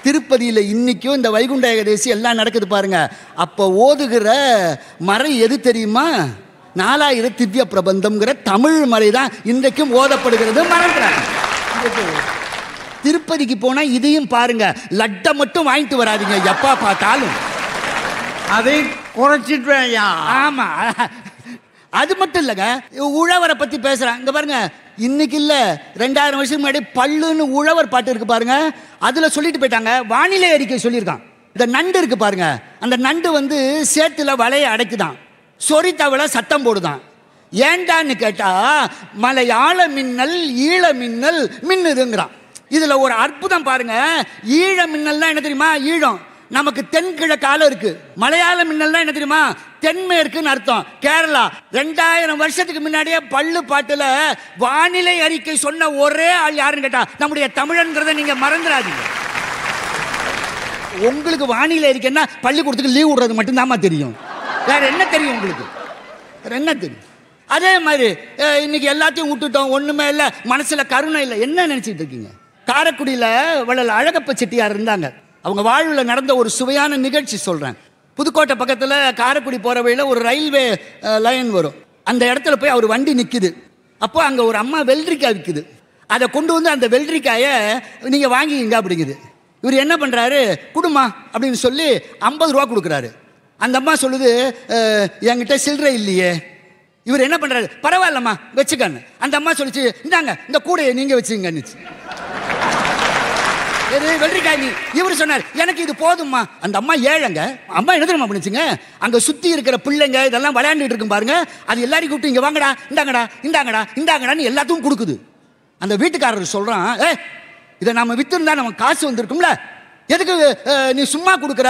திருப்பதியில் இன்னைக்கும் இந்த வைகுண்ட ஏகதேசி எல்லாம் நடக்குது பாருங்க. அப்போ ஓதுகிற மறை எது தெரியுமா? நாலாயிர திவ்ய பிரபந்தம்ங்கிற தமிழ் மறை தான் இன்றைக்கும் ஓதப்படுகிறது மறந்துறாங்க திருப்பதிக்கு போனா இதையும் பாருங்க. லட்டை மட்டும் வாங்கிட்டு வராதீங்க. எப்பா பார்த்தாலும். அதை குறைச்சிட்டுவேன் ஐயா. ஆமா. அது மட்டும் இல்லைங்க உழவரை பத்தி பேசுறாங்க இங்க பாருங்க இன்னைக்கு இல்ல ரெண்டாயிரம் வருஷம் முன்னாடி பல்லுன்னு உழவர் பாட்டு இருக்கு பாருங்க அதுல சொல்லிட்டு போயிட்டாங்க. வானிலை அறிக்கை சொல்லியிருக்கான். இந்த நண்டு இருக்கு பாருங்க அந்த நண்டு வந்து சேத்துல வலையை அடைக்குதான். சொறி தவளை சத்தம் போடுதான். ஏண்டான்னு கேட்டா மலையாள மின்னல் ஈழ மின்னல் மின்னுதுங்கிறான். இதுல ஒரு அற்புதம் பாருங்க ஈழ மின்னல்னா என்ன தெரியுமா? ஈழம். நமக்கு தென்கிழக்கால இருக்கு. மலையாள மின்னல்னா என்ன தெரியுமா? தென்மேற்குன்னு அர்த்தம். கேரளா ரெண்டாயிரம் வருஷத்துக்கு முன்னாடியே பள்ளு பாட்டுல வானிலை அறிக்கை சொன்ன ஒரே ஆள் யாருன்னு கேட்டா நம்முடைய தமிழன்கிறத நீங்க மறந்துடாதீங்க. உங்களுக்கு வானிலை அறிக்கைன்னா பள்ளிக்கூடத்துக்கு லீவ் விடுறது மட்டும்தாம்மா தெரியும். வேற என்ன தெரியும் உங்களுக்கு? வேற என்ன தெரியும்? அதே மாதிரி இன்னைக்கு எல்லாத்தையும் விட்டுட்டோம் ஒண்ணுமே இல்லை மனசுல கருணை இல்லை. என்ன நினைச்சிட்டு இருக்கீங்க? காரைக்குடியில வள்ளல் அழகப்ப செட்டியார் இருந்தாங்க. அவங்க வாழ்வில் நடந்த ஒரு சுவையான நிகழ்ச்சி சொல்கிறேன் புதுக்கோட்டை பக்கத்தில் காரைக்குடி போகிற வழியில் ஒரு ரயில்வே லைன் வரும். அந்த இடத்துல போய் அவர் வண்டி நிற்கிது அப்போ அங்கே ஒரு அம்மா வெள்ளரிக்காய் விற்குது அதை கொண்டு வந்து அந்த வெள்ளரிக்காயை நீங்கள் வாங்கிக்கிங்க அப்படிங்குது. இவர் என்ன பண்ணுறாரு குடுமா அப்படின்னு சொல்லி ஐம்பது ரூபா கொடுக்குறாரு. அந்த அம்மா சொல்லுது என்கிட்ட சில்லறை இல்லையே. இவர் என்ன பண்ணுறாரு பரவாயில்லம்மா வச்சுக்கன்னு. அந்த அம்மா சொல்லிச்சு இந்தாங்க இந்த கூடையை நீங்கள் வச்சுங்கன்னுச்சு எது வெள்ளரிக்காய் நீ. இவர் சொன்னார் எனக்கு இது போதும்மா. அந்த அம்மா ஏழைங்க. அம்மா என்ன தெரியுமா பண்ணிச்சுங்க? அங்கே சுற்றி இருக்கிற பிள்ளைங்க இதெல்லாம் விளையாண்டுட்டு இருக்கும் பாருங்க. அது எல்லாரையும் கூப்பிட்டு இங்கே வாங்கடா இந்தாங்கடா இந்தாங்கடா இந்தாங்கடான்னு எல்லாத்துக்கும் கொடுக்குது. அந்த வீட்டுக்காரர் சொல்கிறான் ஏ இதை நம்ம விற்றுருந்தா நம்ம காசு வந்திருக்கும்ல. எதுக்கு நீ சும்மா கொடுக்குற?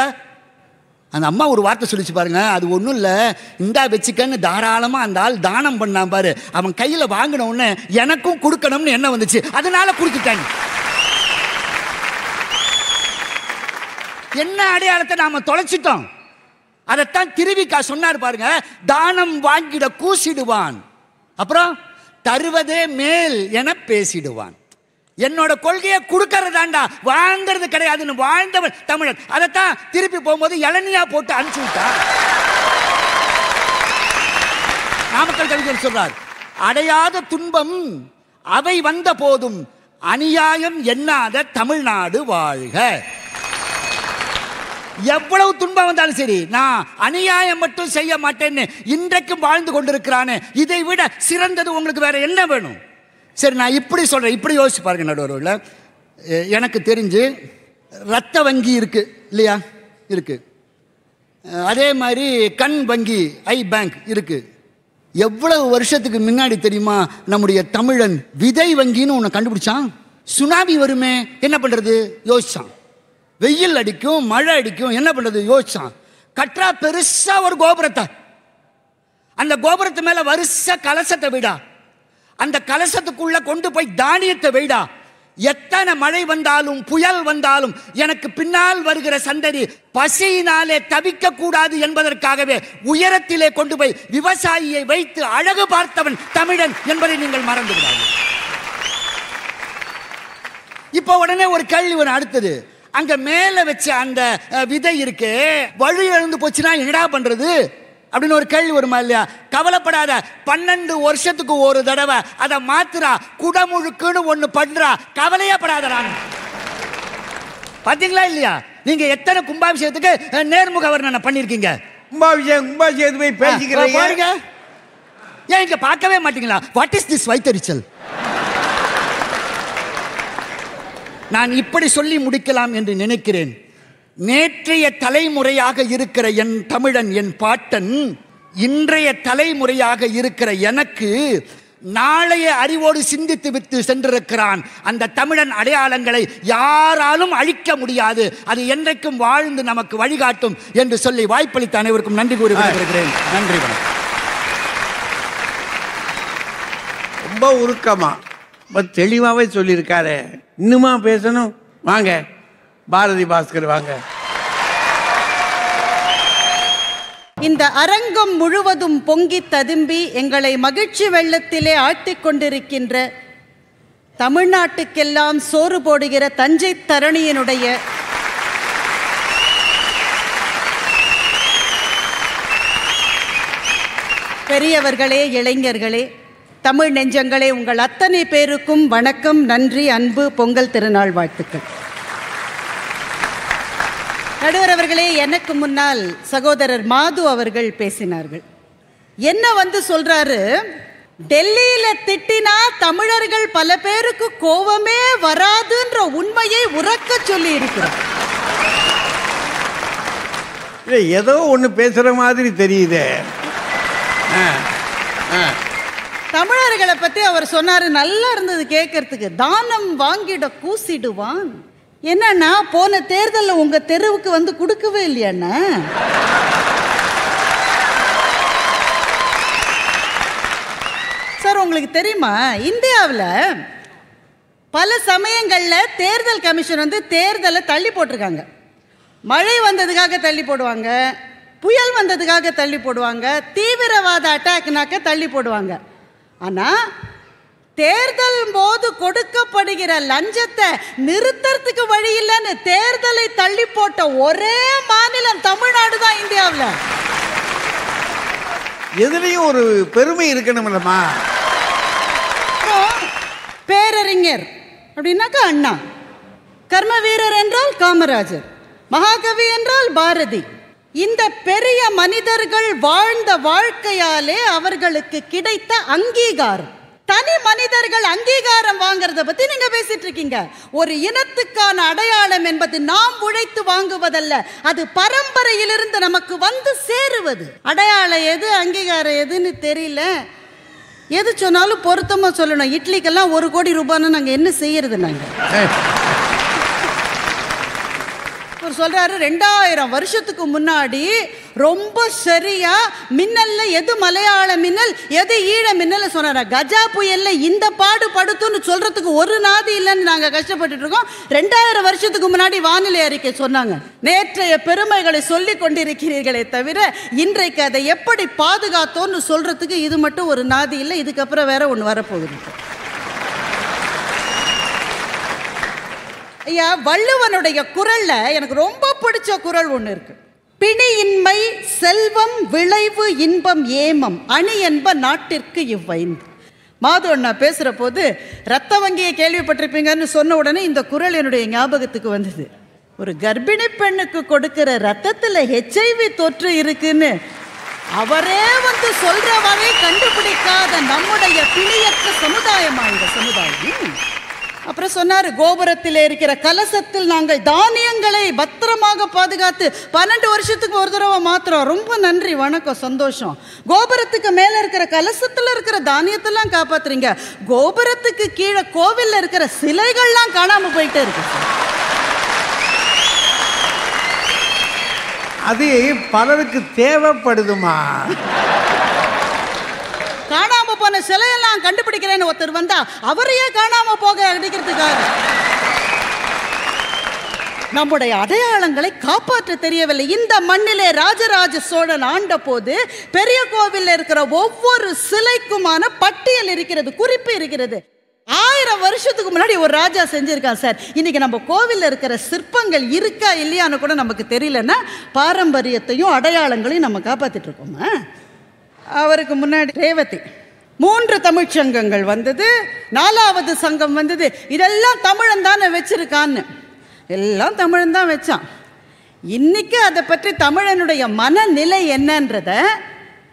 அந்த அம்மா ஒரு வார்த்தை சொல்லிச்சு பாருங்க. அது ஒன்றும் இல்லை. இந்தா வச்சுக்கன்னு தாராளமாக அந்த ஆள் தானம் பண்ணான் பாரு. அவன் கையில் வாங்கின உடனே எனக்கும் கொடுக்கணும்னு என்ன வந்துச்சு. அதனால கொடுத்துட்டாங்க என்ன அடையாளத்தை நாம தொலைச்சிட்டோம்? அதைத்தான் திருவிக்கா சொன்னார் பாருங்க தானம் வாங்கிட கூசிடுவான். அப்புறம் தருவதே மேல் என பேசிடுவான். என்னோட கொள்கையை கொடுக்கறதாண்டா வாங்கிறது கிடையாதுன்னு வாழ்ந்தவன் தமிழன். அதைத்தான் திருப்பி போகும்போது இளநியா போட்டு அனுப்பிச்சு விட்டா நாமக்கல் கவிஞர் சொல்றார் அடையாத துன்பம் அவை வந்த போதும் அநியாயம் எண்ணாத தமிழ்நாடு வாழ்க. எவ்வளவு துன்பம் வந்தாலும் சரி நான் அநியாயம் மட்டும் செய்ய மாட்டேன்னு இன்றைக்கும் வாழ்ந்து கொண்டிருக்கிறானே இதை விட சிறந்தது உங்களுக்கு வேற என்ன வேணும்? சரி நான் இப்படி சொல்கிறேன் இப்படி யோசிச்சு பாருங்க நடுவரில். எனக்கு தெரிஞ்சு ரத்த வங்கி இருக்கு இல்லையா? இருக்கு. அதே மாதிரி கண் வங்கி ஐ பேங்க் இருக்கு. எவ்வளவு வருஷத்துக்கு முன்னாடி தெரியுமா நம்முடைய தமிழன் விதை வங்கின்னு ஒன்று கண்டுபிடிச்சான்? சுனாமி வருமே என்ன பண்ணுறது யோசிச்சான். வெயில் அடிக்கும் மழை அடிக்கும் என்ன பண்றது? யோசிச்சான். கற்றா பெருசா ஒரு கோபுரத்தை. அந்த கோபுரத்து மேல வருஷ கலசத்தை விடா. அந்த கலசத்துக்குள்ள கொண்டு போய் தானியத்தை வைடா. எத்தனை மழை வந்தாலும் புயல் வந்தாலும் எனக்கு பின்னால் வருகிற சந்ததி பசியினாலே தவிக்க கூடாது என்பதற்காகவே உயரத்திலே கொண்டு போய் விவசாயியை வைத்து அழகு பார்த்தவன் தமிழன் என்பதை நீங்கள் மறந்து விடாது இப்போ உடனே ஒரு கேள்வி ஒன்று அடுத்தது. அங்க மேல வச்ச அந்த விதை இருக்கு வழி இழந்து போச்சுன்னா என்னடா பண்றது? அப்படின்னு ஒரு கேள்வி வருமா இல்லையா? கவலைப்படாத பன்னெண்டு வருஷத்துக்கு ஒரு தடவை அதை மாத்துறா குடமுழுக்குன்னு ஒண்ணு பண்றா கவலையே படாதடான் பாத்தீங்களா இல்லையா? நீங்க எத்தனை கும்பாபிஷேகத்துக்கு நேர்முக வர்ணனை பண்ணிருக்கீங்க? கும்பாபிஷேகம் கும்பாபிஷேகத்து போய் பேசிக்கிறீங்க. ஏன் இங்க பார்க்கவே மாட்டீங்களா? வாட் இஸ் திஸ் வைத்தறிச்சல்? நான் இப்படி சொல்லி முடிக்கலாம் என்று நினைக்கிறேன். நேற்றைய தலைமுறையாக இருக்கிற என் தமிழன் என் பாட்டன் இன்றைய தலைமுறையாக இருக்கிற எனக்கு நாளைய அறிவோடு சிந்தித்து விட்டு சென்றிருக்கிறான். அந்த தமிழன் அடையாளங்களை யாராலும் அழிக்க முடியாது. அது என்றைக்கும் வாழ்ந்து நமக்கு வழிகாட்டும் என்று சொல்லி வாய்ப்பளித்த அனைவருக்கும் நன்றி கூறி வருகிறேன் நன்றி ரொம்ப உருக்கமா. ரொம்ப தெளிவாகவே சொல்லியிருக்காரு. இன்னுமா பேசணும்? வாங்க. பாரதி பாஸ்கர் வாங்க. இந்த அரங்கம் முழுவதும் பொங்கி ததும்பி எங்களை மகிழ்ச்சி வெள்ளத்திலே ஆழ்த்தி கொண்டிருக்கின்ற தமிழ்நாட்டுக்கெல்லாம் சோறு போடுகிற தஞ்சை தரணியினுடைய பெரியவர்களே இளைஞர்களே தமிழ் நெஞ்சங்களே உங்கள் அத்தனை பேருக்கும் வணக்கம் நன்றி அன்பு பொங்கல் திருநாள் வாழ்த்துக்கள். நடுவர் அவர்களே எனக்கு முன்னால் சகோதரர் மாது அவர்கள் பேசினார்கள். என்ன வந்து சொல்றாரு? டெல்லியில திட்டினா தமிழர்கள் பல பேருக்கு கோபமே வராதுன்ற உண்மையை உறக்க சொல்லி இருக்கிறார். ஏதோ ஒன்று பேசுகிற மாதிரி தெரியுதே. ஆ ஆ. தமிழர்களை பற்றி அவர் சொன்னார் நல்லா இருந்தது கேட்கறதுக்கு. தானம் வாங்கிட கூசிடுவான். என்னன்னா போன தேர்தலில் உங்கள் தெருவுக்கு வந்து கொடுக்கவே இல்லையாண்ணா? சார் உங்களுக்கு தெரியுமா இந்தியாவில் பல சமயங்களில் தேர்தல் கமிஷன் வந்து தேர்தலை தள்ளி போட்டிருக்காங்க. மழை வந்ததுக்காக தள்ளி போடுவாங்க புயல் வந்ததுக்காக தள்ளி போடுவாங்க தீவிரவாத அட்டாக்னாக்க தள்ளி போடுவாங்க. ஆனால் தேர்தல் போது கொடுக்கப்படுகிற லஞ்சத்தை நிறுத்தறதுக்கு வழி இல்லைன்னு தேர்தலை தள்ளி போட்ட ஒரே மாநிலம் தமிழ்நாடு தான் இந்தியாவில். எதுலேயும் ஒரு பெருமை இருக்கணும்லம்மா அப்புறம் பேரறிஞர் அப்படின்னாக்கா அண்ணா. கர்ம வீரர் என்றால் காமராஜர். மகாகவி என்றால் பாரதி. இந்த பெரிய மனிதர்கள் வாழ்ந்த வாழ்க்கையாலே அவர்களுக்கு கிடைத்த அங்கீகாரம். தனி மனிதர்கள் அங்கீகாரம் வாங்குறத பத்தி நீங்க பேசிட்டு இருக்கீங்க. ஒரு இனத்துக்கான அடையாளம் என்பது நாம் உழைத்து வாங்குவதல்ல. அது பரம்பரையிலிருந்து நமக்கு வந்து சேருவது. அடையாளம் எது அங்கீகாரம் எதுன்னு தெரியல. எது சொன்னாலும் பொருத்தமா சொல்லணும். இட்லிக்கெல்லாம் ஒரு கோடி ரூபான்னு நாங்க என்ன செய்யறது நாங்கள் அவர் சொல்கிறாரு ரெண்டாயிரம் வருஷத்துக்கு முன்னாடி ரொம்ப சரியாக மின்னலில் எது மலையாள மின்னல் எது ஈழ மின்னல் சொன்னாரு. கஜா புயலில் இந்த பாடு படுத்துன்னு சொல்கிறதுக்கு ஒரு நாதி இல்லைன்னு நாங்கள் கஷ்டப்பட்டுட்டு இருக்கோம். ரெண்டாயிரம் வருஷத்துக்கு முன்னாடி வானிலை அறிக்கை சொன்னாங்க. நேற்றைய பெருமைகளை சொல்லி கொண்டிருக்கிறீர்களே தவிர இன்றைக்கு அதை எப்படி பாதுகாத்தோன்னு சொல்கிறதுக்கு இது மட்டும் ஒரு நாதி இல்லை. இதுக்கப்புறம் வேற ஒன்று வரப்போகுது. ஐயா வள்ளுவனுடைய குரல்ல எனக்கு ரொம்ப பிடிச்ச குரல் ஒன்று இருக்கு. பிணியின்மை செல்வம் விளைவு இன்பம் ஏமம் அணி என்ப நாட்டிற்கு இவ்வைந்து. மாது அண்ணா பேசுகிற போது ரத்த வங்கியை கேள்விப்பட்டிருப்பீங்கன்னு சொன்ன உடனே இந்த குரல் என்னுடைய ஞாபகத்துக்கு வந்தது. ஒரு கர்ப்பிணி பெண்ணுக்கு கொடுக்கிற ரத்தத்தில் ஹெச்ஐவி தொற்று இருக்குன்னு அவரே வந்து சொல்ற வரை கண்டுபிடிக்காத நம்முடைய பிணியற்ற சமுதாயமா இந்த சமுதாயம்? அப்புறம் சொன்னார் கோபுரத்தில் இருக்கிற கலசத்தில் நாங்கள் தானியங்களை பத்திரமாக பாதுகாத்து பன்னெண்டு வருஷத்துக்கு ஒரு தடவை மாத்திரம். ரொம்ப நன்றி வணக்கம் சந்தோஷம். கோபுரத்துக்கு மேலே இருக்கிற கலசத்தில் இருக்கிற தானியத்தெல்லாம் காப்பாத்துறீங்க. கோபுரத்துக்கு கீழே கோவிலில் இருக்கிற சிலைகள்லாம் காணாமல் போயிட்டே இருக்கு. அது பலருக்கு தேவைப்படுதுமா? காணாம போன சிலையெல்லாம் கண்டுபிடிக்கிறேன்னு ஒருத்தர் வந்தா அவரையே காணாம போக அடிக்கிறதுக்காக. நம்முடைய அடையாளங்களை காப்பாற்ற தெரியவில்லை. இந்த மண்ணிலே ராஜராஜ சோழன் ஆண்ட போது பெரிய கோவிலில் இருக்கிற ஒவ்வொரு சிலைக்குமான பட்டியல் இருக்கிறது குறிப்பு இருக்கிறது. ஆயிரம் வருஷத்துக்கு முன்னாடி ஒரு ராஜா செஞ்சிருக்கான் சார். இன்னைக்கு நம்ம கோவிலில் இருக்கிற சிற்பங்கள் இருக்கா இல்லையான்னு கூட நமக்கு தெரியலன்னா பாரம்பரியத்தையும் அடையாளங்களையும் நம்ம காப்பாத்திட்டு இருக்கோமா? அவருக்கு முன்னாடி ரேவதி. மூன்று தமிழ் சங்கங்கள் வந்தது நாலாவது சங்கம் வந்தது. இதெல்லாம் தமிழன் தானே வச்சிருக்கான்னு. எல்லாம் தமிழன் தான் வச்சான். இன்னைக்கு அதை பற்றி தமிழனுடைய மனநிலை என்னன்றத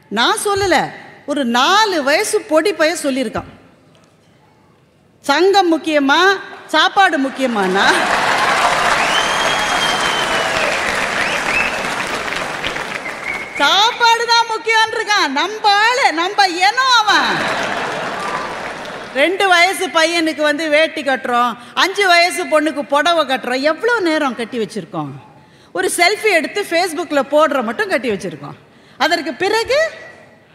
நான் சொல்லலை. ஒரு நாலு வயசு பொடி பைய சொல்லியிருக்கான். சங்கம் முக்கியமா சாப்பாடு முக்கியமானா? சாப்பாடு தான் முக்கியம் இருக்கான் நம்ம ஆளு நம்ம ஏனோ அவன். ரெண்டு வயசு பையனுக்கு வந்து வேட்டி கட்டுறோம். அஞ்சு வயசு பொண்ணுக்கு புடவை கட்டுறோம். எவ்வளோ நேரம் கட்டி வச்சுருக்கோம்? ஒரு செல்ஃபி எடுத்து ஃபேஸ்புக்கில் போடுற மட்டும் கட்டி வச்சுருக்கோம். அதற்கு பிறகு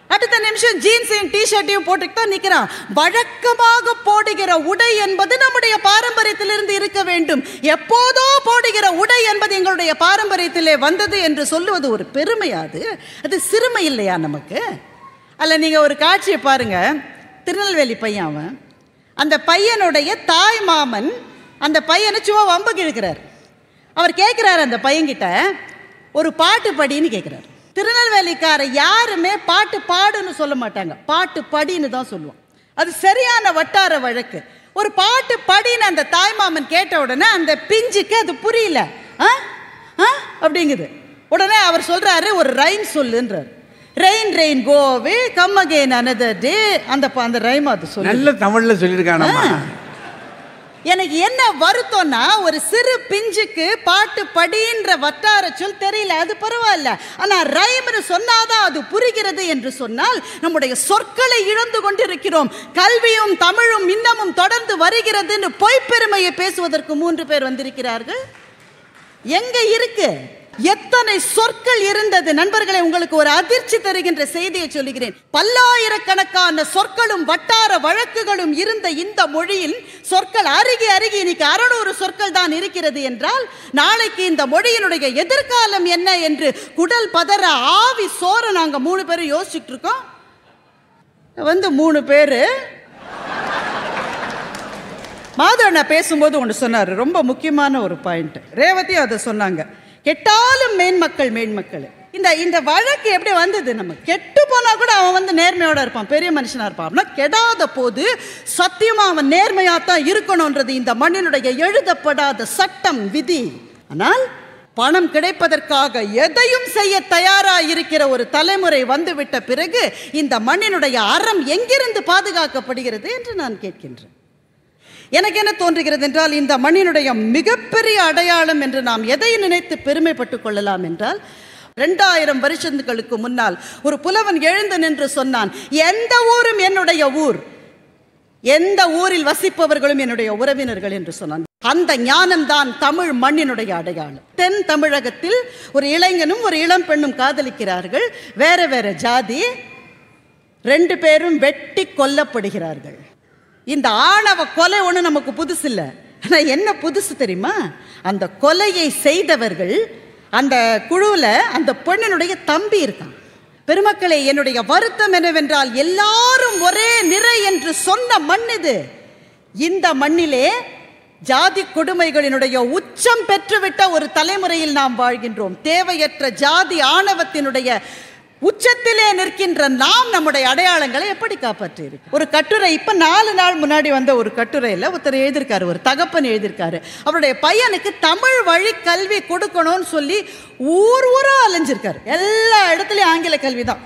அடுத்த நிமிஷம் ஜீன்ஸையும் டிஷர்ட்டையும் போட்டுட்டு தான் நிற்கிறான் வழக்கமாக போடுகிற உடை என்பது நம்முடைய பாரம்பரியத்திலிருந்து இருக்க வேண்டும். எப்போதோ போடுகிற உடை என்பது எங்களுடைய பாரம்பரியத்திலே வந்தது என்று சொல்லுவது ஒரு பெருமையாது அது? சிறுமை இல்லையா நமக்கு? அல்ல நீங்கள் ஒரு காட்சியை பாருங்க. திருநெல்வேலி பையன் அவன். அந்த பையனுடைய தாய் மாமன் அந்த பையனை சும்மா வம்பு கிழக்கிறார். அவர் கேட்குறாரு அந்த பையன்கிட்ட ஒரு பாட்டு படின்னு கேட்குறாரு திருநெல்வேலிக்கார யாருமே பாட்டு பாடுன்னு சொல்ல மாட்டாங்க. பாட்டு படின்னு தான் சொல்லுவோம் அது சரியான வட்டார வழக்கு. ஒரு பாட்டு படின்னு அந்த தாய்மாமன் கேட்ட உடனே அந்த பிஞ்சுக்கு அது புரியல. ஆ? ஆ? அப்படிங்குது. உடனே அவர் சொல்றாரு ஒரு rhyme சொல்லுன்றார். Rain rain go away come again another day அந்த ப- அந்த ரைம் அது சொல்லு நல்ல தமிழ்ல சொல்லியிருக்கானம்மா எனக்கு என்ன வருத்தம்னா ஒரு சிறு பிஞ்சுக்கு பாட்டு படின்ற வட்டார சொல் தெரியல அது பரவாயில்ல. ஆனால் ரைம்னு சொன்னாதான் அது புரிகிறது என்று சொன்னால் நம்முடைய சொற்களை இழந்து கொண்டிருக்கிறோம். கல்வியும் தமிழும் இன்னமும் தொடர்ந்து வருகிறதுன்னு பொய்ப்பெருமையை பேசுவதற்கு மூன்று பேர் வந்திருக்கிறார்கள். எங்க இருக்கு? எத்தனை சொற்கள் இருந்தது? நண்பர்களே உங்களுக்கு ஒரு அதிர்ச்சி தருகின்ற செய்தியை சொல்லுகிறேன். பல்லாயிரக்கணக்கான சொற்களும் வட்டார வழக்குகளும் இருந்த இந்த மொழியில் சொற்கள் அருகி அருகி இன்னைக்கு அறநூறு சொற்கள் தான் இருக்கிறது என்றால் நாளைக்கு இந்த மொழியினுடைய எதிர்காலம் என்ன என்று குடல் பதற ஆவி சோற நாங்கள் மூணு பேரும் யோசிச்சுட்டு இருக்கோம் வந்து மூணு பேரு. மாதவண்ணா பேசும்போது ஒன்று சொன்னார் ரொம்ப முக்கியமான ஒரு பாயிண்ட் ரேவதி அதை சொன்னாங்க. கெட்டாலும் மேன்மக்கள் மேன்மக்கள் இந்த இந்த வழக்கு எப்படி வந்தது நம்ம கெட்டு போனா கூட அவன் வந்து நேர்மையோட இருப்பான் பெரிய மனுஷனா இருப்பான். அப்படின்னா கெடாத போது சத்தியமா அவன் நேர்மையா தான் இருக்கணும்ன்றது இந்த மண்ணினுடைய எழுதப்படாத சட்டம் விதி. ஆனால் பணம் கிடைப்பதற்காக எதையும் செய்ய தயாரா இருக்கிற ஒரு தலைமுறை வந்துவிட்ட பிறகு இந்த மண்ணினுடைய அறம் எங்கிருந்து பாதுகாக்கப்படுகிறது என்று நான் கேட்கின்றேன். எனக்கு என்ன தோன்றுகிறது என்றால் இந்த மண்ணினுடைய மிகப்பெரிய அடையாளம் என்று நாம் எதை நினைத்து பெருமைப்பட்டுக் கொள்ளலாம் என்றால் ரெண்டாயிரம் வருஷங்களுக்கு முன்னால் ஒரு புலவன் எழுந்து நின்று சொன்னான் எந்த ஊரும் என்னுடைய ஊர்? எந்த ஊரில் வசிப்பவர்களும் என்னுடைய உறவினர்கள்? என்று சொன்னான். அந்த ஞானம்தான் தமிழ் மண்ணினுடைய அடையாளம். தென் தமிழகத்தில் ஒரு இளைஞனும் ஒரு இளம் பெண்ணும் காதலிக்கிறார்கள். வேற வேற ஜாதி. ரெண்டு பேரும் வெட்டி கொல்லப்படுகிறார்கள். இந்த ஆணவ கொலை ஒன்று நமக்கு புதுசு இல்லை. ஆனால் என்ன புதுசு தெரியுமா? அந்த கொலையை செய்தவர்கள் அந்த குழுவில் அந்த பெண்ணினுடைய தம்பி இருக்கான். பெருமக்களே என்னுடைய வருத்தம் என்னவென்றால் எல்லாரும் ஒரே நிறை என்று சொன்ன மண் இது. இந்த மண்ணிலே ஜாதி கொடுமைகளினுடைய உச்சம் பெற்றுவிட்ட ஒரு தலைமுறையில் நாம் வாழ்கின்றோம். தேவையற்ற ஜாதி ஆணவத்தினுடைய உச்சத்திலே நிற்கின்ற நாம் நம்முடைய அடையாளங்களை எப்படி காப்பாற்றியிருக்கு ஒரு கட்டுரை இப்போ நாலு நாள் முன்னாடி வந்த ஒரு கட்டுரையில் ஒருத்தர் எழுதியிருக்காரு ஒரு தகப்பன் எழுதியிருக்காரு. அவருடைய பையனுக்கு தமிழ் வழி கல்வி கொடுக்கணும்னு சொல்லி ஊர் ஊரா அலைஞ்சிருக்காரு. எல்லா இடத்துலையும் ஆங்கில கல்வி தான்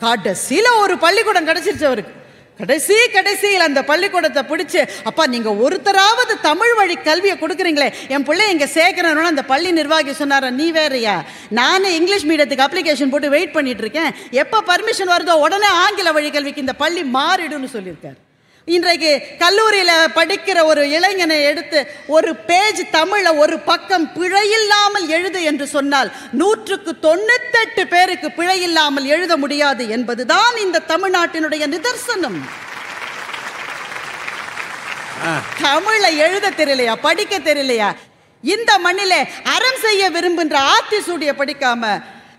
கடைசியில் ஒரு பள்ளிக்கூடம் கிடச்சிருச்சு அவருக்கு. கடைசி கடைசியில் அந்த பள்ளிக்கூடத்தை பிடிச்சி அப்பா நீங்கள் ஒருத்தராவது தமிழ் வழி கல்வியை கொடுக்குறீங்களே என் பிள்ளை இங்கே சேர்க்கணும்னு அந்த பள்ளி நிர்வாகி சொன்னாரா நீ வேறயா? நானும் இங்கிலீஷ் மீடியத்துக்கு அப்ளிகேஷன் போட்டு வெயிட் பண்ணிட்டு இருக்கேன். எப்போ பர்மிஷன் வருதோ உடனே ஆங்கில வழி கல்விக்கு இந்த பள்ளி மாறிடும்னு சொல்லியிருக்காரு. இன்றைக்கு கல்லூரியில் படிக்கிற ஒரு இளைஞனை எடுத்து ஒரு பேஜ் தமிழை ஒரு பக்கம் பிழையில்லாமல் எழுது என்று சொன்னால் நூற்றுக்கு தொண்ணூத்தெட்டு பேருக்கு பிழையில்லாமல் எழுத முடியாது என்பதுதான் இந்த தமிழ்நாட்டினுடைய நிதர்சனம். தமிழை எழுத தெரியலையா படிக்க தெரியலையா? இந்த மண்ணிலே அறம் செய்ய விரும்புகின்ற ஆத்தி சூடிய படிக்காம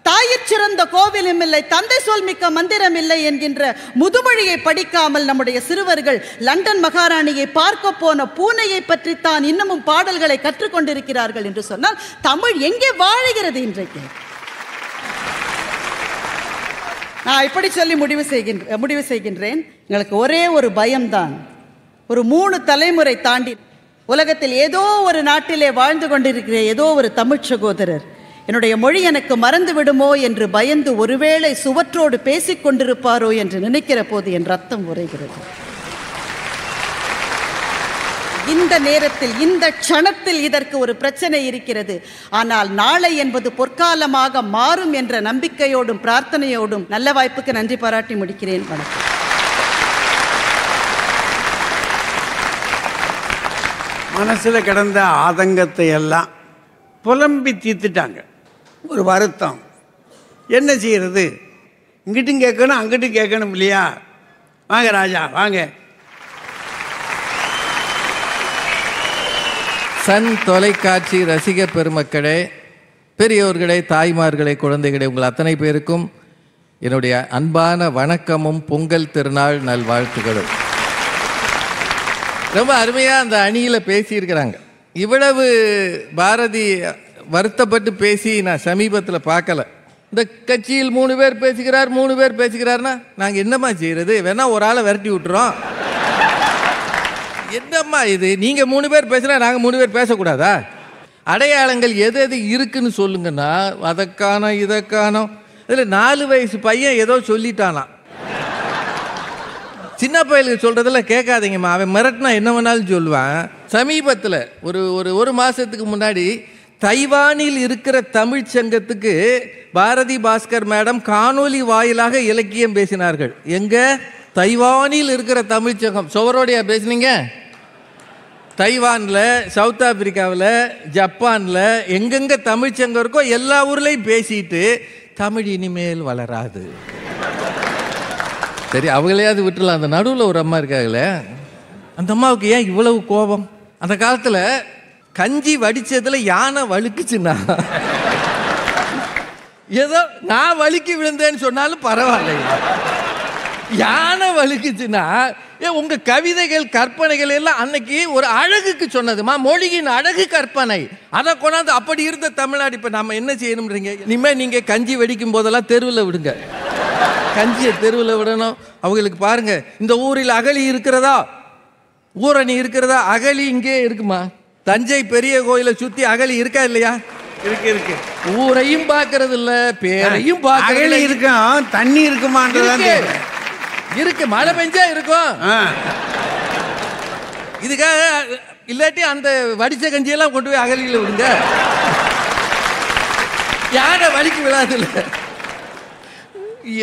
தாயிற் சிறந்த கோவிலும் இல்லை தந்தை சொல் மிக்க மந்திரம் இல்லை என்கின்ற முதுமொழியை படிக்காமல் நம்முடைய சிறுவர்கள் லண்டன் மகாராணியை பார்க்க போன பூனையை பற்றித்தான் இன்னமும் பாடல்களை கற்றுக்கொண்டிருக்கிறார்கள் என்று சொன்னால் தமிழ் எங்கே வாழுகிறது இன்றைக்கு? நான் இப்படி சொல்லி முடிவு செய்கின்ற முடிவு செய்கின்றேன். எங்களுக்கு ஒரே ஒரு பயம்தான். ஒரு மூணு தலைமுறை தாண்டி உலகத்தில் ஏதோ ஒரு நாட்டிலே வாழ்ந்து கொண்டிருக்கிற ஏதோ ஒரு தமிழ் சகோதரர். என்னுடைய மொழி எனக்கு மறந்து விடுமோ என்று பயந்து ஒருவேளை சுவற்றோடு பேசிக் கொண்டிருப்பாரோ என்று நினைக்கிற போது என் ரத்தம் உரைகிறது இந்த நேரத்தில் இந்த க்ஷணத்தில் இதற்கு ஒரு பிரச்சனை இருக்கிறது. ஆனால் நாளை என்பது பொற்காலமாக மாறும் என்ற நம்பிக்கையோடும் பிரார்த்தனையோடும் நல்ல வாய்ப்புக்கு நன்றி பாராட்டி முடிக்கிறேன். வணக்கம். மனசில் கிடந்த ஆதங்கத்தை எல்லாம் புலம்பி தீர்த்துட்டாங்க. ஒரு வருத்தம். என்ன செய்கிறது இங்கிட்டும் கேட்கணும் அங்கிட்டும் கேட்கணும் இல்லையா? வாங்க ராஜா வாங்க. சன் தொலைக்காட்சி ரசிக பெருமக்களே பெரியோர்களே தாய்மார்களே குழந்தைகளே உங்கள் அத்தனை பேருக்கும் என்னுடைய அன்பான வணக்கமும் பொங்கல் திருநாள் நல்வாழ்த்துகளும். ரொம்ப அருமையாக அந்த அணியில் பேசியிருக்கிறாங்க. இவ்வளவு பாரதி வருத்தப்பட்டு பேசி நான் சமீபத்தில் பார்க்கல. இந்த கட்சியில் மூணு பேர் பேசுகிறார் மூணு பேர் பேசுகிறார்னா நாங்கள் என்னம்மா செய்கிறது வேணா ஒரு ஆளை விரட்டி விட்டுறோம். என்னம்மா இது? நீங்கள் மூணு பேர் பேசுனா நாங்கள் மூணு பேர் பேசக்கூடாதா? அடையாளங்கள் எது எது இருக்குன்னு சொல்லுங்கன்னா அதற்கான இதற்கான. இதில் நாலு வயசு பையன் ஏதோ சொல்லிட்டானா சின்ன பயலுக்கு சொல்கிறதெல்லாம் கேட்காதீங்கம்மா. அவன் மிரட்டினா என்ன வேணாலும் சொல்லுவான். சமீபத்தில் ஒரு ஒரு ஒரு மாதத்துக்கு முன்னாடி தைவானில் இருக்கிற தமிழ்ச் சங்கத்துக்கு பாரதி பாஸ்கர் மேடம் காணொளி வாயிலாக இலக்கியம் பேசினார்கள். எங்க? தைவானில் இருக்கிற தமிழ்ச் சங்கம். சுவரோடையா பேசுனீங்க? தைவானில் சவுத் ஆப்பிரிக்காவில் ஜப்பானில் எங்கெங்கே தமிழ்ச்சங்கம் இருக்கோ எல்லா ஊர்லேயும் பேசிட்டு தமிழ் இனிமேல் வளராது. சரி அவங்களையாவது விட்டுலாம் அந்த நடுவில் ஒரு அம்மா இருக்காங்களே? அந்த அம்மாவுக்கு ஏன் இவ்வளவு கோபம்? அந்த காலத்தில் கஞ்சி வடித்ததில் யானை வழுக்குச்சுன்னா? ஏதோ நான் வழுக்கி விழுந்தேன்னு சொன்னாலும் பரவாயில்லையா. யானை வலுக்குச்சுன்னா ஏ உங்க கவிதைகள் கற்பனைகள் எல்லாம் அன்னைக்கு ஒரு அழகுக்கு சொன்னதுமா? மொழியின் அழகு கற்பனை. அதை கொண்டாந்து அப்படி இருந்த தமிழ்நாடு இப்போ நம்ம என்ன செய்யணும்ன்றீங்க? இனிமேல் நீங்கள் கஞ்சி வெடிக்கும் போதெல்லாம் தெருவில் விடுங்க. கஞ்சியை தெருவில் விடணும். அவங்களுக்கு பாருங்க இந்த ஊரில் அகழி இருக்கிறதா? ஊரணி இருக்கிறதா? அகழி இங்கே இருக்குமா? தஞ்சை பெரிய கோயிலை சுத்தி அகழி இருக்கா இல்லையா? இருக்கு இருக்கு. ஊரையும் பார்க்கறது இல்ல பேரையும் பார்க்கறது இருக்கும் தண்ணி இருக்குமான்றதான் இருக்கு. மழை பெஞ்சா இருக்கும். இதுக்காக இல்லாட்டி அந்த வடிச்ச கஞ்சியெல்லாம் கொண்டு போய் அகலியில் விடுங்க. யானை வலிக்கு விழாதுல்ல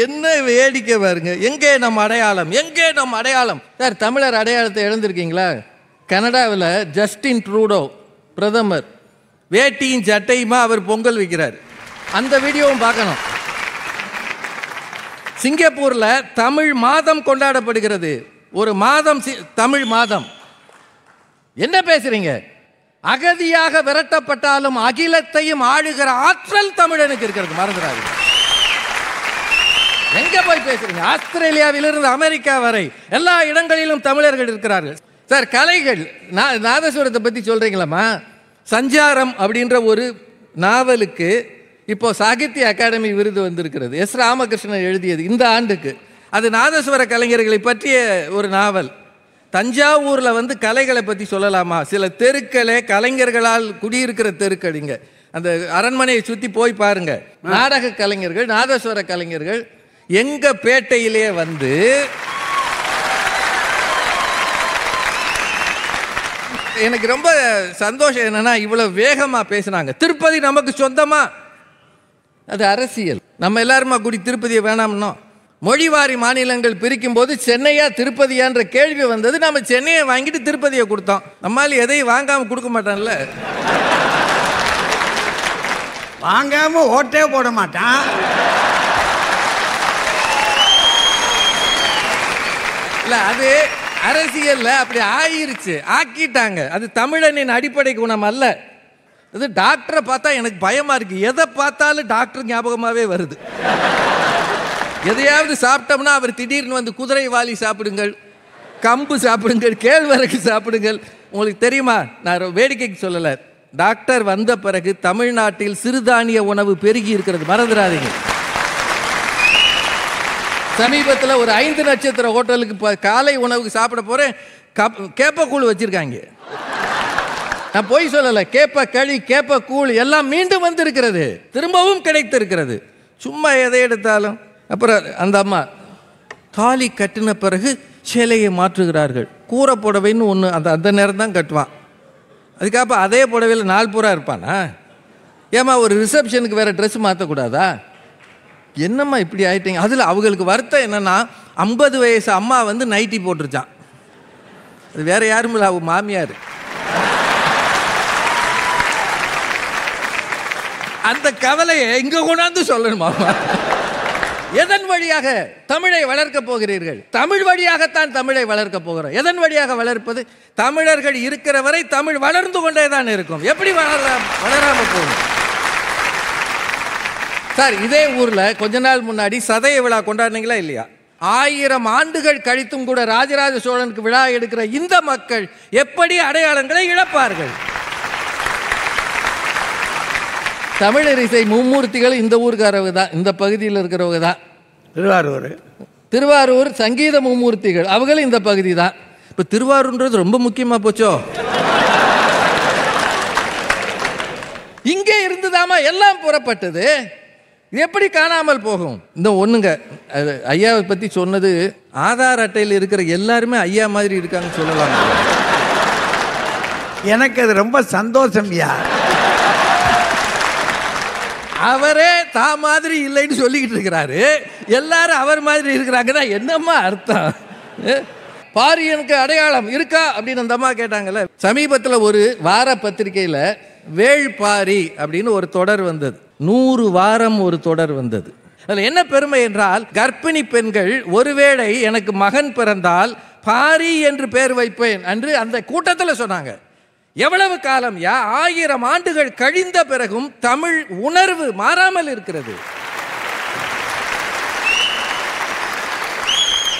என்ன வேடிக்கை பாருங்க. எங்கே நம்ம அடையாளம்? எங்கே நம்ம அடையாளம்? சார் தமிழர் அடையாளத்தை இழந்திருக்கீங்களா? கனடாவில் ஜஸ்டின் ட்ரூடோ பிரதமர். வேட்டியும் சட்டையுமா அவர் பொங்கல் வைக்கிறார். அந்த வீடியோவும் பார்க்கணும். சிங்கப்பூரில் தமிழ் மாதம் கொண்டாடப்படுகிறது. ஒரு மாதம் சி- தமிழ் மாதம். என்ன பேசுறீங்க? அகதியாக விரட்டப்பட்டாலும் அகிலத்தையும் ஆளுகிற ஆற்றல் தமிழனுக்கு இருக்கிறது. மறந்துடாது எங்க போய் பேசுறீங்க? ஆஸ்திரேலியாவிலிருந்து அமெரிக்கா வரை எல்லா இடங்களிலும் தமிழர்கள் இருக்கிறார்கள். சார் கலைகள். நா- நாதஸ்வரத்தை பத்தி சொல்றீங்களாம்மா? சஞ்சாரம் அப்படின்ற ஒரு நாவலுக்கு இப்போ சாகித்ய அகாடமி விருது வந்திருக்கிறது. எஸ் ராமகிருஷ்ணன் எழுதியது இந்த ஆண்டுக்கு. அது நாதஸ்வர கலைஞர்களை பற்றிய ஒரு நாவல். தஞ்சாவூர்ல வந்து கலைகளை பத்தி சொல்லலாமா? சில தெருக்களே கலைஞர்களால் குடியிருக்கிற தெருக்கள் இங்க. அந்த அரண்மனையை சுத்தி போய் பாருங்க. நாடக கலைஞர்கள் நாதஸ்வர கலைஞர்கள் எங்க பேட்டையிலே வந்து எனக்கு ரொம்ப சந்தோஷம் என்னன்னா இவ்வளவு வேகமா பேசுனாங்க. திருப்பதி நமக்கு சொந்தமா? அது அரசியல். நம்ம எல்லாருமா கூடி திருப்பதியை வேணாம்னோ. மொழிவாரி மாநிலங்கள் பிரிக்கும் போது சென்னையா திருப்பதியான்ற கேள்வி வந்தது. நம்ம சென்னையை வாங்கிட்டு திருப்பதியை கொடுத்தோம். நம்மால் எதையும் வாங்காம கொடுக்க மாட்டான்ல. வாங்காம ஓட்டே போட மாட்டான். இல்ல அது அரசியல்ல அப்படி ஆயிருச்சு ஆக்கிட்டாங்க. அது தமிழனின் அடிப்படை குணம் அல்ல. இது டாக்டரை பார்த்தா எனக்கு பயமா இருக்கு. எதை பார்த்தாலும் டாக்டர் ஞாபகமாவே வருது. எதையாவது சாப்பிட்டோம்னா அவர் திடீர்னு வந்து குதிரை வாலி சாப்பிடுங்கள் கம்பு சாப்பிடுங்கள் கேழ்வரகு சாப்பிடுங்கள். உங்களுக்கு தெரியுமா? நான் வேடிக்கைக்கு சொல்லலை. டாக்டர் வந்த பிறகு தமிழ்நாட்டில் சிறுதானிய உணவு பெருகி இருக்கிறது. மறந்துடாதீங்க. சமீபத்தில் ஒரு ஐந்து நட்சத்திர ஹோட்டலுக்கு இப்போ காலை உணவுக்கு சாப்பிட போகிறேன் கப் கேப்பக்கூழ் வச்சுருக்காங்க. நான் பொய் சொல்லலை. கேப்ப களி கேப்ப கூழ் எல்லாம் மீண்டும் வந்திருக்கிறது. திரும்பவும் கிடைத்திருக்கிறது. சும்மா எதை எடுத்தாலும். அப்புறம் அந்த அம்மா தாலி கட்டின பிறகு சேலையை மாற்றுகிறார்கள். கூரை புடவைன்னு ஒன்று அந்த அந்த நேரம் தான் கட்டுவான். அதுக்கப்புறம் அதே புடவையில் நாள் பூரா இருப்பானா? ஏம்மா ஒரு ரிசப்ஷனுக்கு வேறு ட்ரெஸ் மாற்றக்கூடாதா என்னம்மா இப்படி ஆகிட்டீங்க அதில் அவங்களுக்கு வருத்தம் என்னன்னா ஐம்பது வயசு அம்மா வந்து நைட்டி போட்டுருச்சான் அது வேற யாரும் இல்லை அவள் மாமியார். அந்த கவலையை இங்கே கொண்டாந்து சொல்லணுமா எதன் வழியாக தமிழை வளர்க்க போகிறீர்கள்? தமிழ் வழியாகத்தான் தமிழை வளர்க்க போகிறோம். எதன் வழியாக வளர்ப்பது? தமிழர்கள் இருக்கிற வரை தமிழ் வளர்ந்து கொண்டே தான் இருக்கும். எப்படி வளர வளராமல் போகும்? சார் இதே ஊர்ல கொஞ்ச நாள் முன்னாடி சதய விழா கொண்டாடினீங்களா இல்லையா? ஆயிரம் ஆண்டுகள் கழித்தும் கூட ராஜராஜ சோழனுக்கு விழா எடுக்கிற இந்த மக்கள் எப்படி அடையாளங்களை இழப்பார்கள்? தமிழரிசை மும்மூர்த்திகள் இந்த ஊருக்காரவங்க தான் இந்த பகுதியில் இருக்கிறவங்க தான். திருவாரூர். திருவாரூர் சங்கீத மும்மூர்த்திகள் அவங்களும் இந்த பகுதி தான். இப்போ திருவாரூர்ன்றது ரொம்ப முக்கியமா போச்சோ? இங்கே இருந்துதாமா எல்லாம் புறப்பட்டது. எப்படி காணாமல் போகும்? இந்த ஒண்ணுங்க. அது ஐயாவை பத்தி சொன்னது ஆதார் அட்டையில் இருக்கிற எல்லாருமே ஐயா மாதிரி இருக்காங்கன்னு சொல்லலாம்? எனக்கு அது ரொம்ப சந்தோஷம் யா அவரே தா மாதிரி இல்லைன்னு சொல்லிக்கிட்டு இருக்கிறாரு. எல்லாரும் அவர் மாதிரி இருக்கிறாங்கன்னா என்னம்மா அர்த்தம்? பாரியனுக்கு அடையாளம் இருக்கா அப்படின்னு அந்த அம்மா கேட்டாங்கல்ல. சமீபத்தில் ஒரு வார பத்திரிகையில் வேள்பாரி அப்படின்னு ஒரு தொடர் வந்தது. நூறு வாரம் ஒரு தொடர் வந்தது. அதில் என்ன பெருமை என்றால் கர்ப்பிணி பெண்கள் ஒருவேளை எனக்கு மகன் பிறந்தால் பாரி என்று பெயர் வைப்பேன் என்று அந்த கூட்டத்தில் சொன்னாங்க. எவ்வளவு காலம் யா? ஆயிரம் ஆண்டுகள் கழிந்த பிறகும் தமிழ் உணர்வு மாறாமல் இருக்கிறது.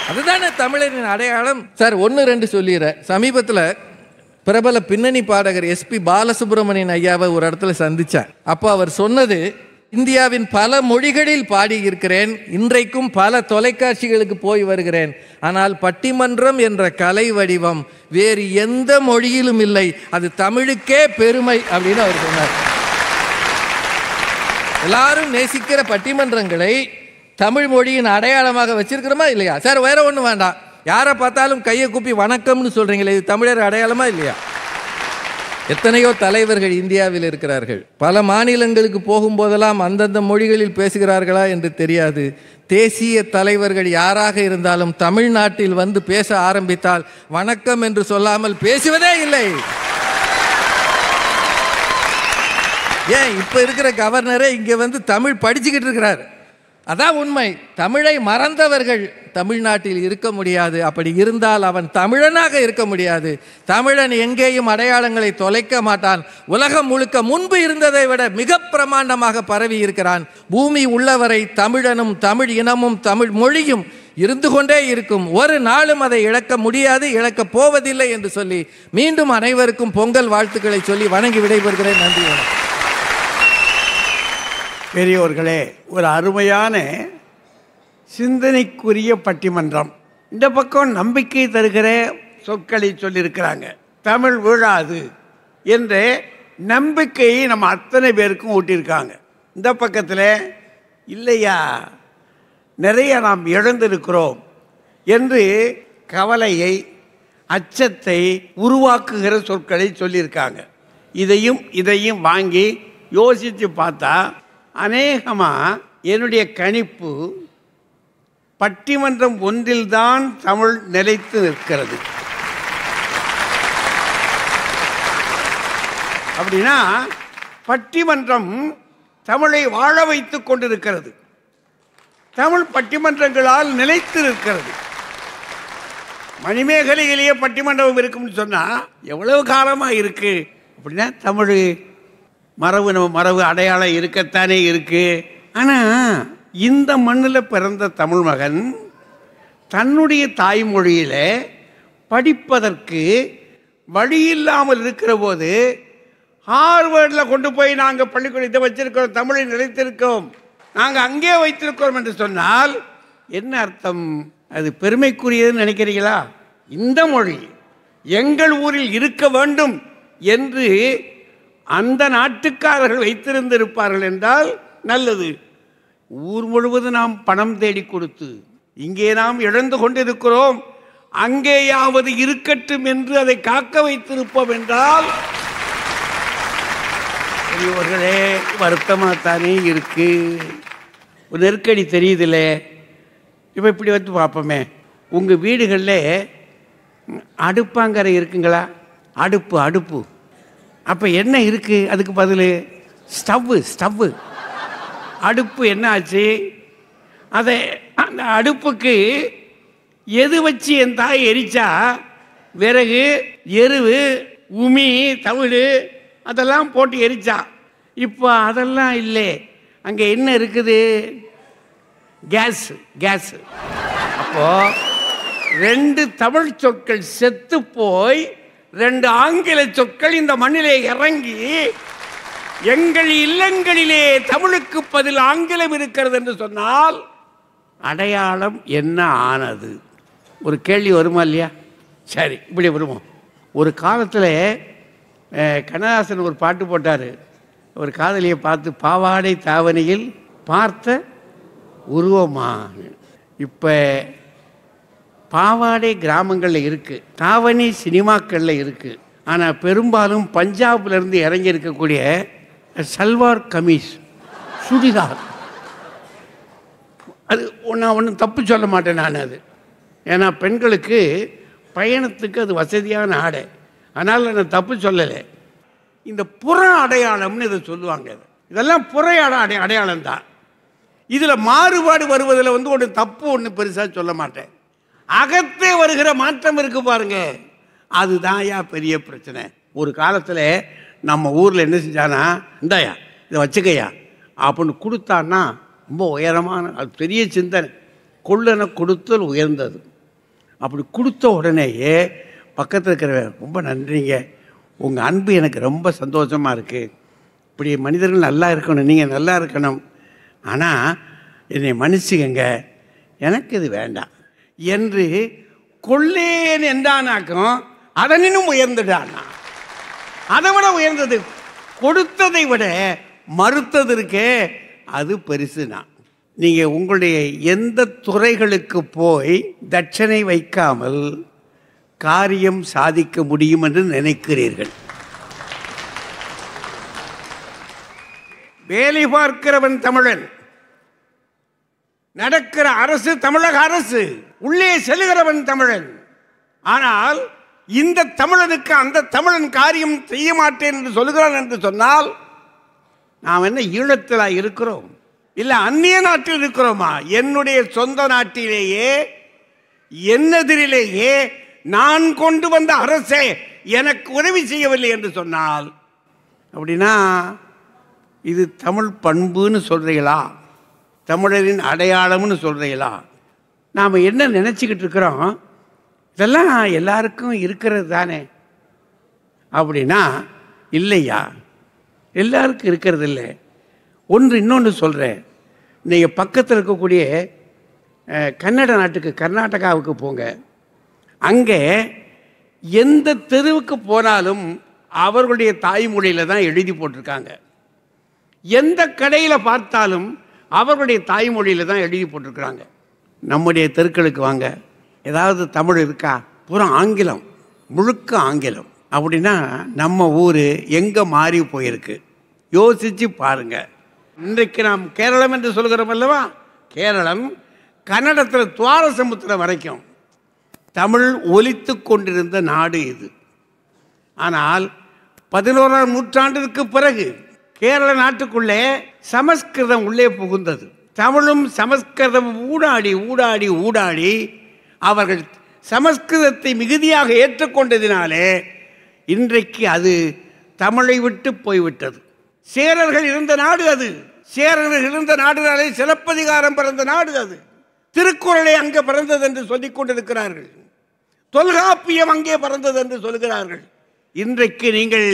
அதுதானே தமிழரின் அடையாளம்? சார் ஒன்று ரெண்டு சொல்லிடுறேன். சமீபத்தில் பிரபல பின்னணி பாடகர் எஸ்பி பாலசுப்ரமணியன் ஐயாவை ஒரு இடத்துல சந்தித்தேன் அப்போ அவர் சொன்னது இந்தியாவின் பல மொழிகளில் பாடியிருக்கிறேன் இன்றைக்கும் பல தொலைக்காட்சிகளுக்கு போய் வருகிறேன். ஆனால் பட்டிமன்றம் என்ற கலை வடிவம் வேறு எந்த மொழியிலும் இல்லை. அது தமிழுக்கே பெருமை அப்படின்னு அவர் சொன்னார். எல்லாரும் நேசிக்கிற பட்டிமன்றங்களை தமிழ் மொழியின் அடையாளமாக வச்சிருக்கிறோமா இல்லையா? சார் வேற ஒன்றும் வேண்டாம். யாரை பார்த்தாலும் கையை கூப்பி வணக்கம்னு சொல்கிறீங்களே இது தமிழர் அடையாளமா இல்லையா? எத்தனையோ தலைவர்கள் இந்தியாவில் இருக்கிறார்கள். பல மாநிலங்களுக்கு போகும்போதெல்லாம் அந்தந்த மொழிகளில் பேசுகிறார்களா என்று தெரியாது. தேசிய தலைவர்கள் யாராக இருந்தாலும் தமிழ்நாட்டில் வந்து பேச ஆரம்பித்தால் வணக்கம் என்று சொல்லாமல் பேசுவதே இல்லை. ஏன் இப்போ இருக்கிற கவர்னரே இங்கே வந்து தமிழ் படிச்சுக்கிட்டு இருக்கிறார். அதான் உண்மை. தமிழை மறந்தவர்கள் தமிழ்நாட்டில் இருக்க முடியாது. அப்படி இருந்தால் அவன் தமிழனாக இருக்க முடியாது. தமிழன் எங்கேயும் அடையாளங்களை தொலைக்க மாட்டான். உலகம் முழுக்க முன்பு இருந்ததை விட மிக பிரமாண்டமாக பரவி இருக்கிறான். பூமி உள்ளவரை தமிழனும் தமிழ் இனமும் தமிழ் மொழியும் இருந்து கொண்டே இருக்கும். ஒரு நாளும் அதை இழக்க முடியாது இழக்கப் போவதில்லை என்று சொல்லி மீண்டும் அனைவருக்கும் பொங்கல் வாழ்த்துக்களை சொல்லி வணங்கி விடைபெறுகிறேன். நன்றி வணக்கம். பெரியோர்களே ஒரு அருமையான சிந்தனைக்குரிய பட்டிமன்றம். இந்த பக்கம் நம்பிக்கை தருகிற சொற்களை சொல்லியிருக்கிறாங்க. தமிழ் விழாது என்ற நம்பிக்கையை நம்ம அத்தனை பேருக்கும் ஊட்டியிருக்காங்க. இந்த பக்கத்தில் இல்லையா நிறைய நாம் இழந்திருக்கிறோம் என்று கவலையை அச்சத்தை உருவாக்குகிற சொற்களை சொல்லியிருக்காங்க. இதையும் இதையும் வாங்கி யோசித்து பார்த்தா அநேகமாக என்னுடைய கணிப்பு பட்டிமன்றம் ஒன்றில்தான் தமிழ் நிலைத்து நிற்கிறது. அப்படின்னா பட்டிமன்றம் தமிழை வாழ வைத்துக் கொண்டிருக்கிறது. தமிழ் பட்டிமன்றங்களால் நிலைத்து நிற்கிறது. மணிமேகலையிலேயே பட்டிமன்றம் இருக்கும்னு சொன்னால் எவ்வளவு காலமாக இருக்கு? அப்படின்னா தமிழ் மரபு நம்ம மரபு அடையாளம் இருக்கத்தானே இருக்குது ஆனால் இந்த மண்ணில் பிறந்த தமிழ் மகன் தன்னுடைய தாய்மொழியில் படிப்பதற்கு வழி இல்லாமல் இருக்கிற போது ஹார்வர்டில் கொண்டு போய் நாங்கள் பள்ளிக்கூடத்தை வச்சிருக்கிறோம் தமிழை நிலைத்திருக்கோம். நாங்கள் அங்கே வைத்திருக்கிறோம் என்று சொன்னால் என்ன அர்த்தம்? அது பெருமைக்குரியதுன்னு நினைக்கிறீங்களா? இந்த மொழி எங்கள் ஊரில் இருக்க வேண்டும் என்று அந்த நாட்டுக்காரர்கள் வைத்திருந்திருப்பார்கள் என்றால் நல்லது. ஊர் முழுவதும் நாம் பணம் தேடி கொடுத்து இங்கே நாம் இழந்து கொண்டிருக்கிறோம். அங்கேயாவது இருக்கட்டும் என்று அதை காக்க வைத்திருப்போம் என்றால் பெரியவர்களே வருத்தமாக தானே இருக்கு. ஒரு நெருக்கடி தெரியுதுல்ல. இப்போ இப்படி வந்து பார்ப்போமே. உங்கள் வீடுகளில் அடுப்பாங்கரை இருக்குங்களா? அடுப்பு அடுப்பு. அப்போ என்ன இருக்குது அதுக்கு பதில் ஸ்டவ்வு ஸ்டவ்வு. அடுப்பு என்ன ஆச்சு? அதை அந்த அடுப்புக்கு எது வச்சு என் தாய் எரிச்சா? விறகு எருவு உமி தவிடு அதெல்லாம் போட்டு எரிச்சா. இப்போ அதெல்லாம் இல்லை. அங்கே என்ன இருக்குது? Gas gas. அப்போ ரெண்டு தமிழ் சொற்கள் செத்து போய் ரெண்டு ஆங்கில சொற்கள் இந்த மண்ணிலே இறங்கி எங்கள் இல்லங்களிலே தமிழுக்கு பதில் ஆங்கிலம் இருக்கிறது என்று சொன்னால் அடையாளம் என்ன ஆனது? ஒரு கேள்வி வருமா இல்லையா? சரி இப்படி வருவோம் ஒரு காலத்தில் கண்ணதாசன் ஒரு பாட்டு போட்டார். ஒரு காதலியை பார்த்து பாவாடை தாவணியில் பார்த்த உருவமாக இப்போ பாவாடை கிராமங்களில் இருக்குது தாவணி சினிமாக்களில் இருக்குது ஆனால் பெரும்பாலும் பஞ்சாப்லேருந்து இறங்கி இருக்கக்கூடிய சல்வார் கமீஸ் சுடிதார். அது நான் ஒன்றும் தப்பு சொல்ல மாட்டேன் நான் அது. ஏன்னா பெண்களுக்கு பயணத்துக்கு அது வசதியான ஆடை. அதனால் நான் தப்பு சொல்லலை. இந்த புற அடையாளம்னு இதை சொல்லுவாங்க இது. இதெல்லாம் புற அடை அடையாளம் தான் இதில் மாறுபாடு வருவதில் வந்து ஒன்று தப்பு ஒன்று பெருசாக சொல்ல மாட்டேன். அகத்தே வருகிற மாற்றம் இருக்கு பாருங்க. அதுதான் யா பெரிய பிரச்சனை. ஒரு காலத்தில் நம்ம ஊரில் என்ன செஞ்சானா இந்தாயா இதை வச்சுக்கையா அப்படின்னு கொடுத்தான்னா ரொம்ப உயரமான அது பெரிய சிந்தனை. கொள்ளனை கொடுத்தல் உயர்ந்தது. அப்படி கொடுத்த உடனேயே பக்கத்தில் இருக்கிறவன் ரொம்ப நன்றிங்க. உங்கள் அன்பு எனக்கு ரொம்ப சந்தோஷமாக இருக்குது இப்படி மனிதர்கள் நல்லா இருக்கணும் நீங்கள் நல்லா இருக்கணும். ஆனால் என்னை மன்னிச்சுக்கங்க. எனக்கு இது வேண்டாம். என்று கொள்ளேன் என்றானாக்கும் அதனினும் உயர்ந்துட்டானா? அதை விட உயர்ந்தது. கொடுத்ததை விட மறுத்தது இருக்கே அது பெருசுனா. நீங்கள் உங்களுடைய எந்த துறைகளுக்கு போய் தட்சணை வைக்காமல் காரியம் சாதிக்க முடியும் என்று நினைக்கிறீர்கள்? வேலை பார்க்கிறவன் தமிழன். நடக்கிற அரசு தமிழக அரசு. உள்ளே செல்கிறவன் தமிழன். ஆனால் இந்த தமிழனுக்கு அந்த தமிழன் காரியம் செய்ய மாட்டேன் என்று சொல்கிறான் என்று சொன்னால் நாம் என்ன ஈழத்தில் இருக்கிறோம்? இல்லை அந்நிய நாட்டில் இருக்கிறோமா? என்னுடைய சொந்த நாட்டிலேயே என்னெதிரிலேயே நான் கொண்டு வந்த அரசே எனக்கு உதவி செய்யவில்லை என்று சொன்னால் அப்படின்னா இது தமிழ் பண்புன்னு சொல்றீங்களா? தமிழரின் அடையாளம்னு சொல்கிறீங்களா நாம் என்ன நினச்சிக்கிட்டு இருக்கிறோம்? இதெல்லாம் எல்லாருக்கும் இருக்கிறது தானே. அப்படின்னா இல்லையா? எல்லாருக்கும் இருக்கிறது இல்லை. ஒன்று இன்னொன்று சொல்கிறேன் நீங்கள் பக்கத்தில் இருக்கக்கூடிய கன்னட நாட்டுக்கு கர்நாடகாவுக்கு போங்க. அங்கே எந்த தெருவுக்கு போனாலும் அவர்களுடைய தாய்மொழியில் தான் எழுதி போட்டிருக்காங்க. எந்த கடையில் பார்த்தாலும் அவர்களுடைய தாய்மொழியில் தான் எழுதி போட்டிருக்கிறாங்க. நம்முடைய தெருக்களுக்கு வாங்க. ஏதாவது தமிழ் இருக்கா? பூரா ஆங்கிலம். முழுக்க ஆங்கிலம். அப்படின்னா நம்ம ஊர் எங்கே மாறி போயிருக்கு? யோசித்து பாருங்கள் இன்றைக்கு நாம் கேரளம் என்று சொல்கிறோம் அல்லவா? கேரளம் கன்னடத்தில் துவாரசமுத்திரம் வரைக்கும். தமிழ் ஒலித்து கொண்டிருந்த நாடு இது. ஆனால் பதினோராம் நூற்றாண்டிற்கு பிறகு கேரள நாட்டுக்குள்ளே சமஸ்கிருதம் உள்ளே புகுந்தது. தமிழும் சமஸ்கிருதம் ஊடாடி ஊடாடி ஊடாடி அவர்கள் சமஸ்கிருதத்தை மிகுதியாக ஏற்றுக்கொண்டதினாலே இன்றைக்கு அது தமிழை விட்டு போய்விட்டது. சேரர்கள் இருந்த நாடு அது. சேரர்கள் இருந்த நாடுனாலே சிலப்பதிகாரம் பிறந்த நாடு அது. திருக்குறளை அங்கே பிறந்தது என்று சொல்லிக் கொண்டிருக்கிறார்கள். தொல்காப்பியம் அங்கே பிறந்தது என்று சொல்கிறார்கள் இன்றைக்கு நீங்கள்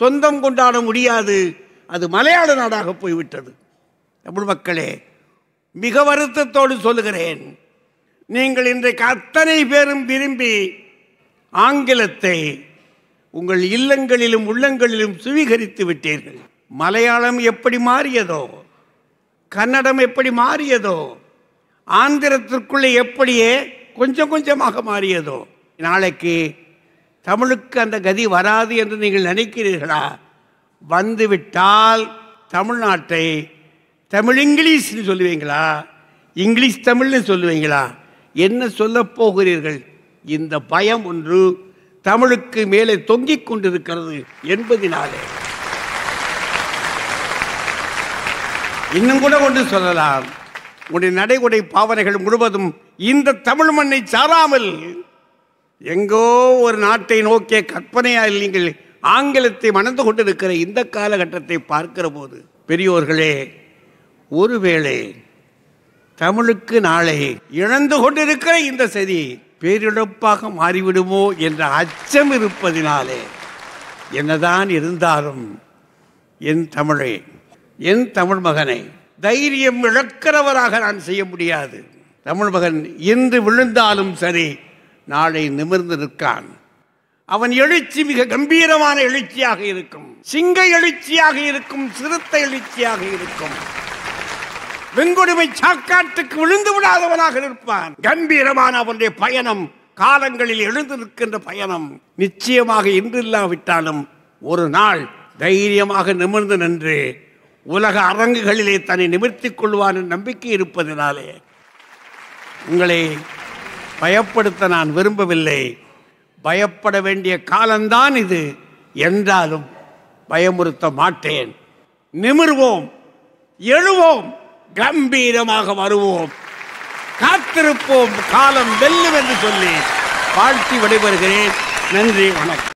சொந்தம் கொண்டாட முடியாது. அது மலையாள நாடாக போய்விட்டது. தமிழ் மக்களே மிக வருத்தத்தோடு சொல்லுகிறேன். நீங்கள் இன்றைக்கு அத்தனை பேரும் விரும்பி ஆங்கிலத்தை உங்கள் இல்லங்களிலும் உள்ளங்களிலும் சுவீகரித்து விட்டீர்கள். மலையாளம் எப்படி மாறியதோ கன்னடம் எப்படி மாறியதோ ஆந்திரத்திற்குள்ளே எப்படியே கொஞ்சம் கொஞ்சமாக மாறியதோ நாளைக்கு தமிழுக்கு அந்த கதி வராது என்று நீங்கள் நினைக்கிறீர்களா? வந்துவிட்டால் தமிழ்நாட்டை தமிழ் இங்கிலீஷ்னு சொல்லுவீங்களா? இங்கிலீஷ் தமிழ்னு சொல்லுவீங்களா? என்ன சொல்ல போகிறீர்கள்? இந்த பயம் ஒன்று தமிழுக்கு மேலே தொங்கிக் கொண்டிருக்கிறது என்பதினாலே. இன்னும் கூட கொண்டு சொல்லலாம். உடைய நடைமுறை பாவனைகள் முழுவதும் இந்த தமிழ் மண்ணை சாராமல் எங்கோ ஒரு நாட்டை நோக்கிய கற்பனையாக நீங்கள் ஆங்கிலத்தை மணந்து கொண்டிருக்கிற இந்த காலகட்டத்தை பார்க்கிற போது பெரியோர்களே ஒருவேளை தமிழுக்கு நாளை இழந்து கொண்டிருக்கிற இந்த செய்தி பேரிழப்பாக மாறிவிடுமோ என்ற அச்சம் இருப்பதினாலே என்னதான் இருந்தாலும் என் தமிழை என் தமிழ் மகனை தைரியம் இழக்கிறவராக நான் செய்ய முடியாது. தமிழ் மகன் இன்று விழுந்தாலும் சரி நாளை நிமிர்ந்து நிற்கான். அவன் எழுச்சி மிக கம்பீரமான எழுச்சியாக இருக்கும். சிங்க எழுச்சியாக இருக்கும் சிறுத்தை எழுச்சியாக இருக்கும். வெங்கொடுமை சாக்காட்டுக்கு விழுந்து விடாதவனாக இருப்பான். கம்பீரமான அவனுடைய பயணம் காலங்களில் எழுந்து நிற்கின்ற பயணம். நிச்சயமாக இன்றில்லாவிட்டாலும் ஒரு நாள் தைரியமாக நிமிர்ந்து நின்று உலக அரங்குகளிலே தன்னை நிமிர்த்திக் கொள்வான் நம்பிக்கை இருப்பதினாலே உங்களை பயப்படுத்த நான் விரும்பவில்லை. பயப்பட வேண்டிய காலம்தான் இது. என்றாலும் பயமுறுத்த மாட்டேன். நிமிர்வோம். எழுவோம். கம்பீரமாக வருவோம். காத்திருப்போம். காலம் வெல்லும் என்று சொல்லி வாழ்த்தி விடைபெறுகிறேன். நன்றி வணக்கம்.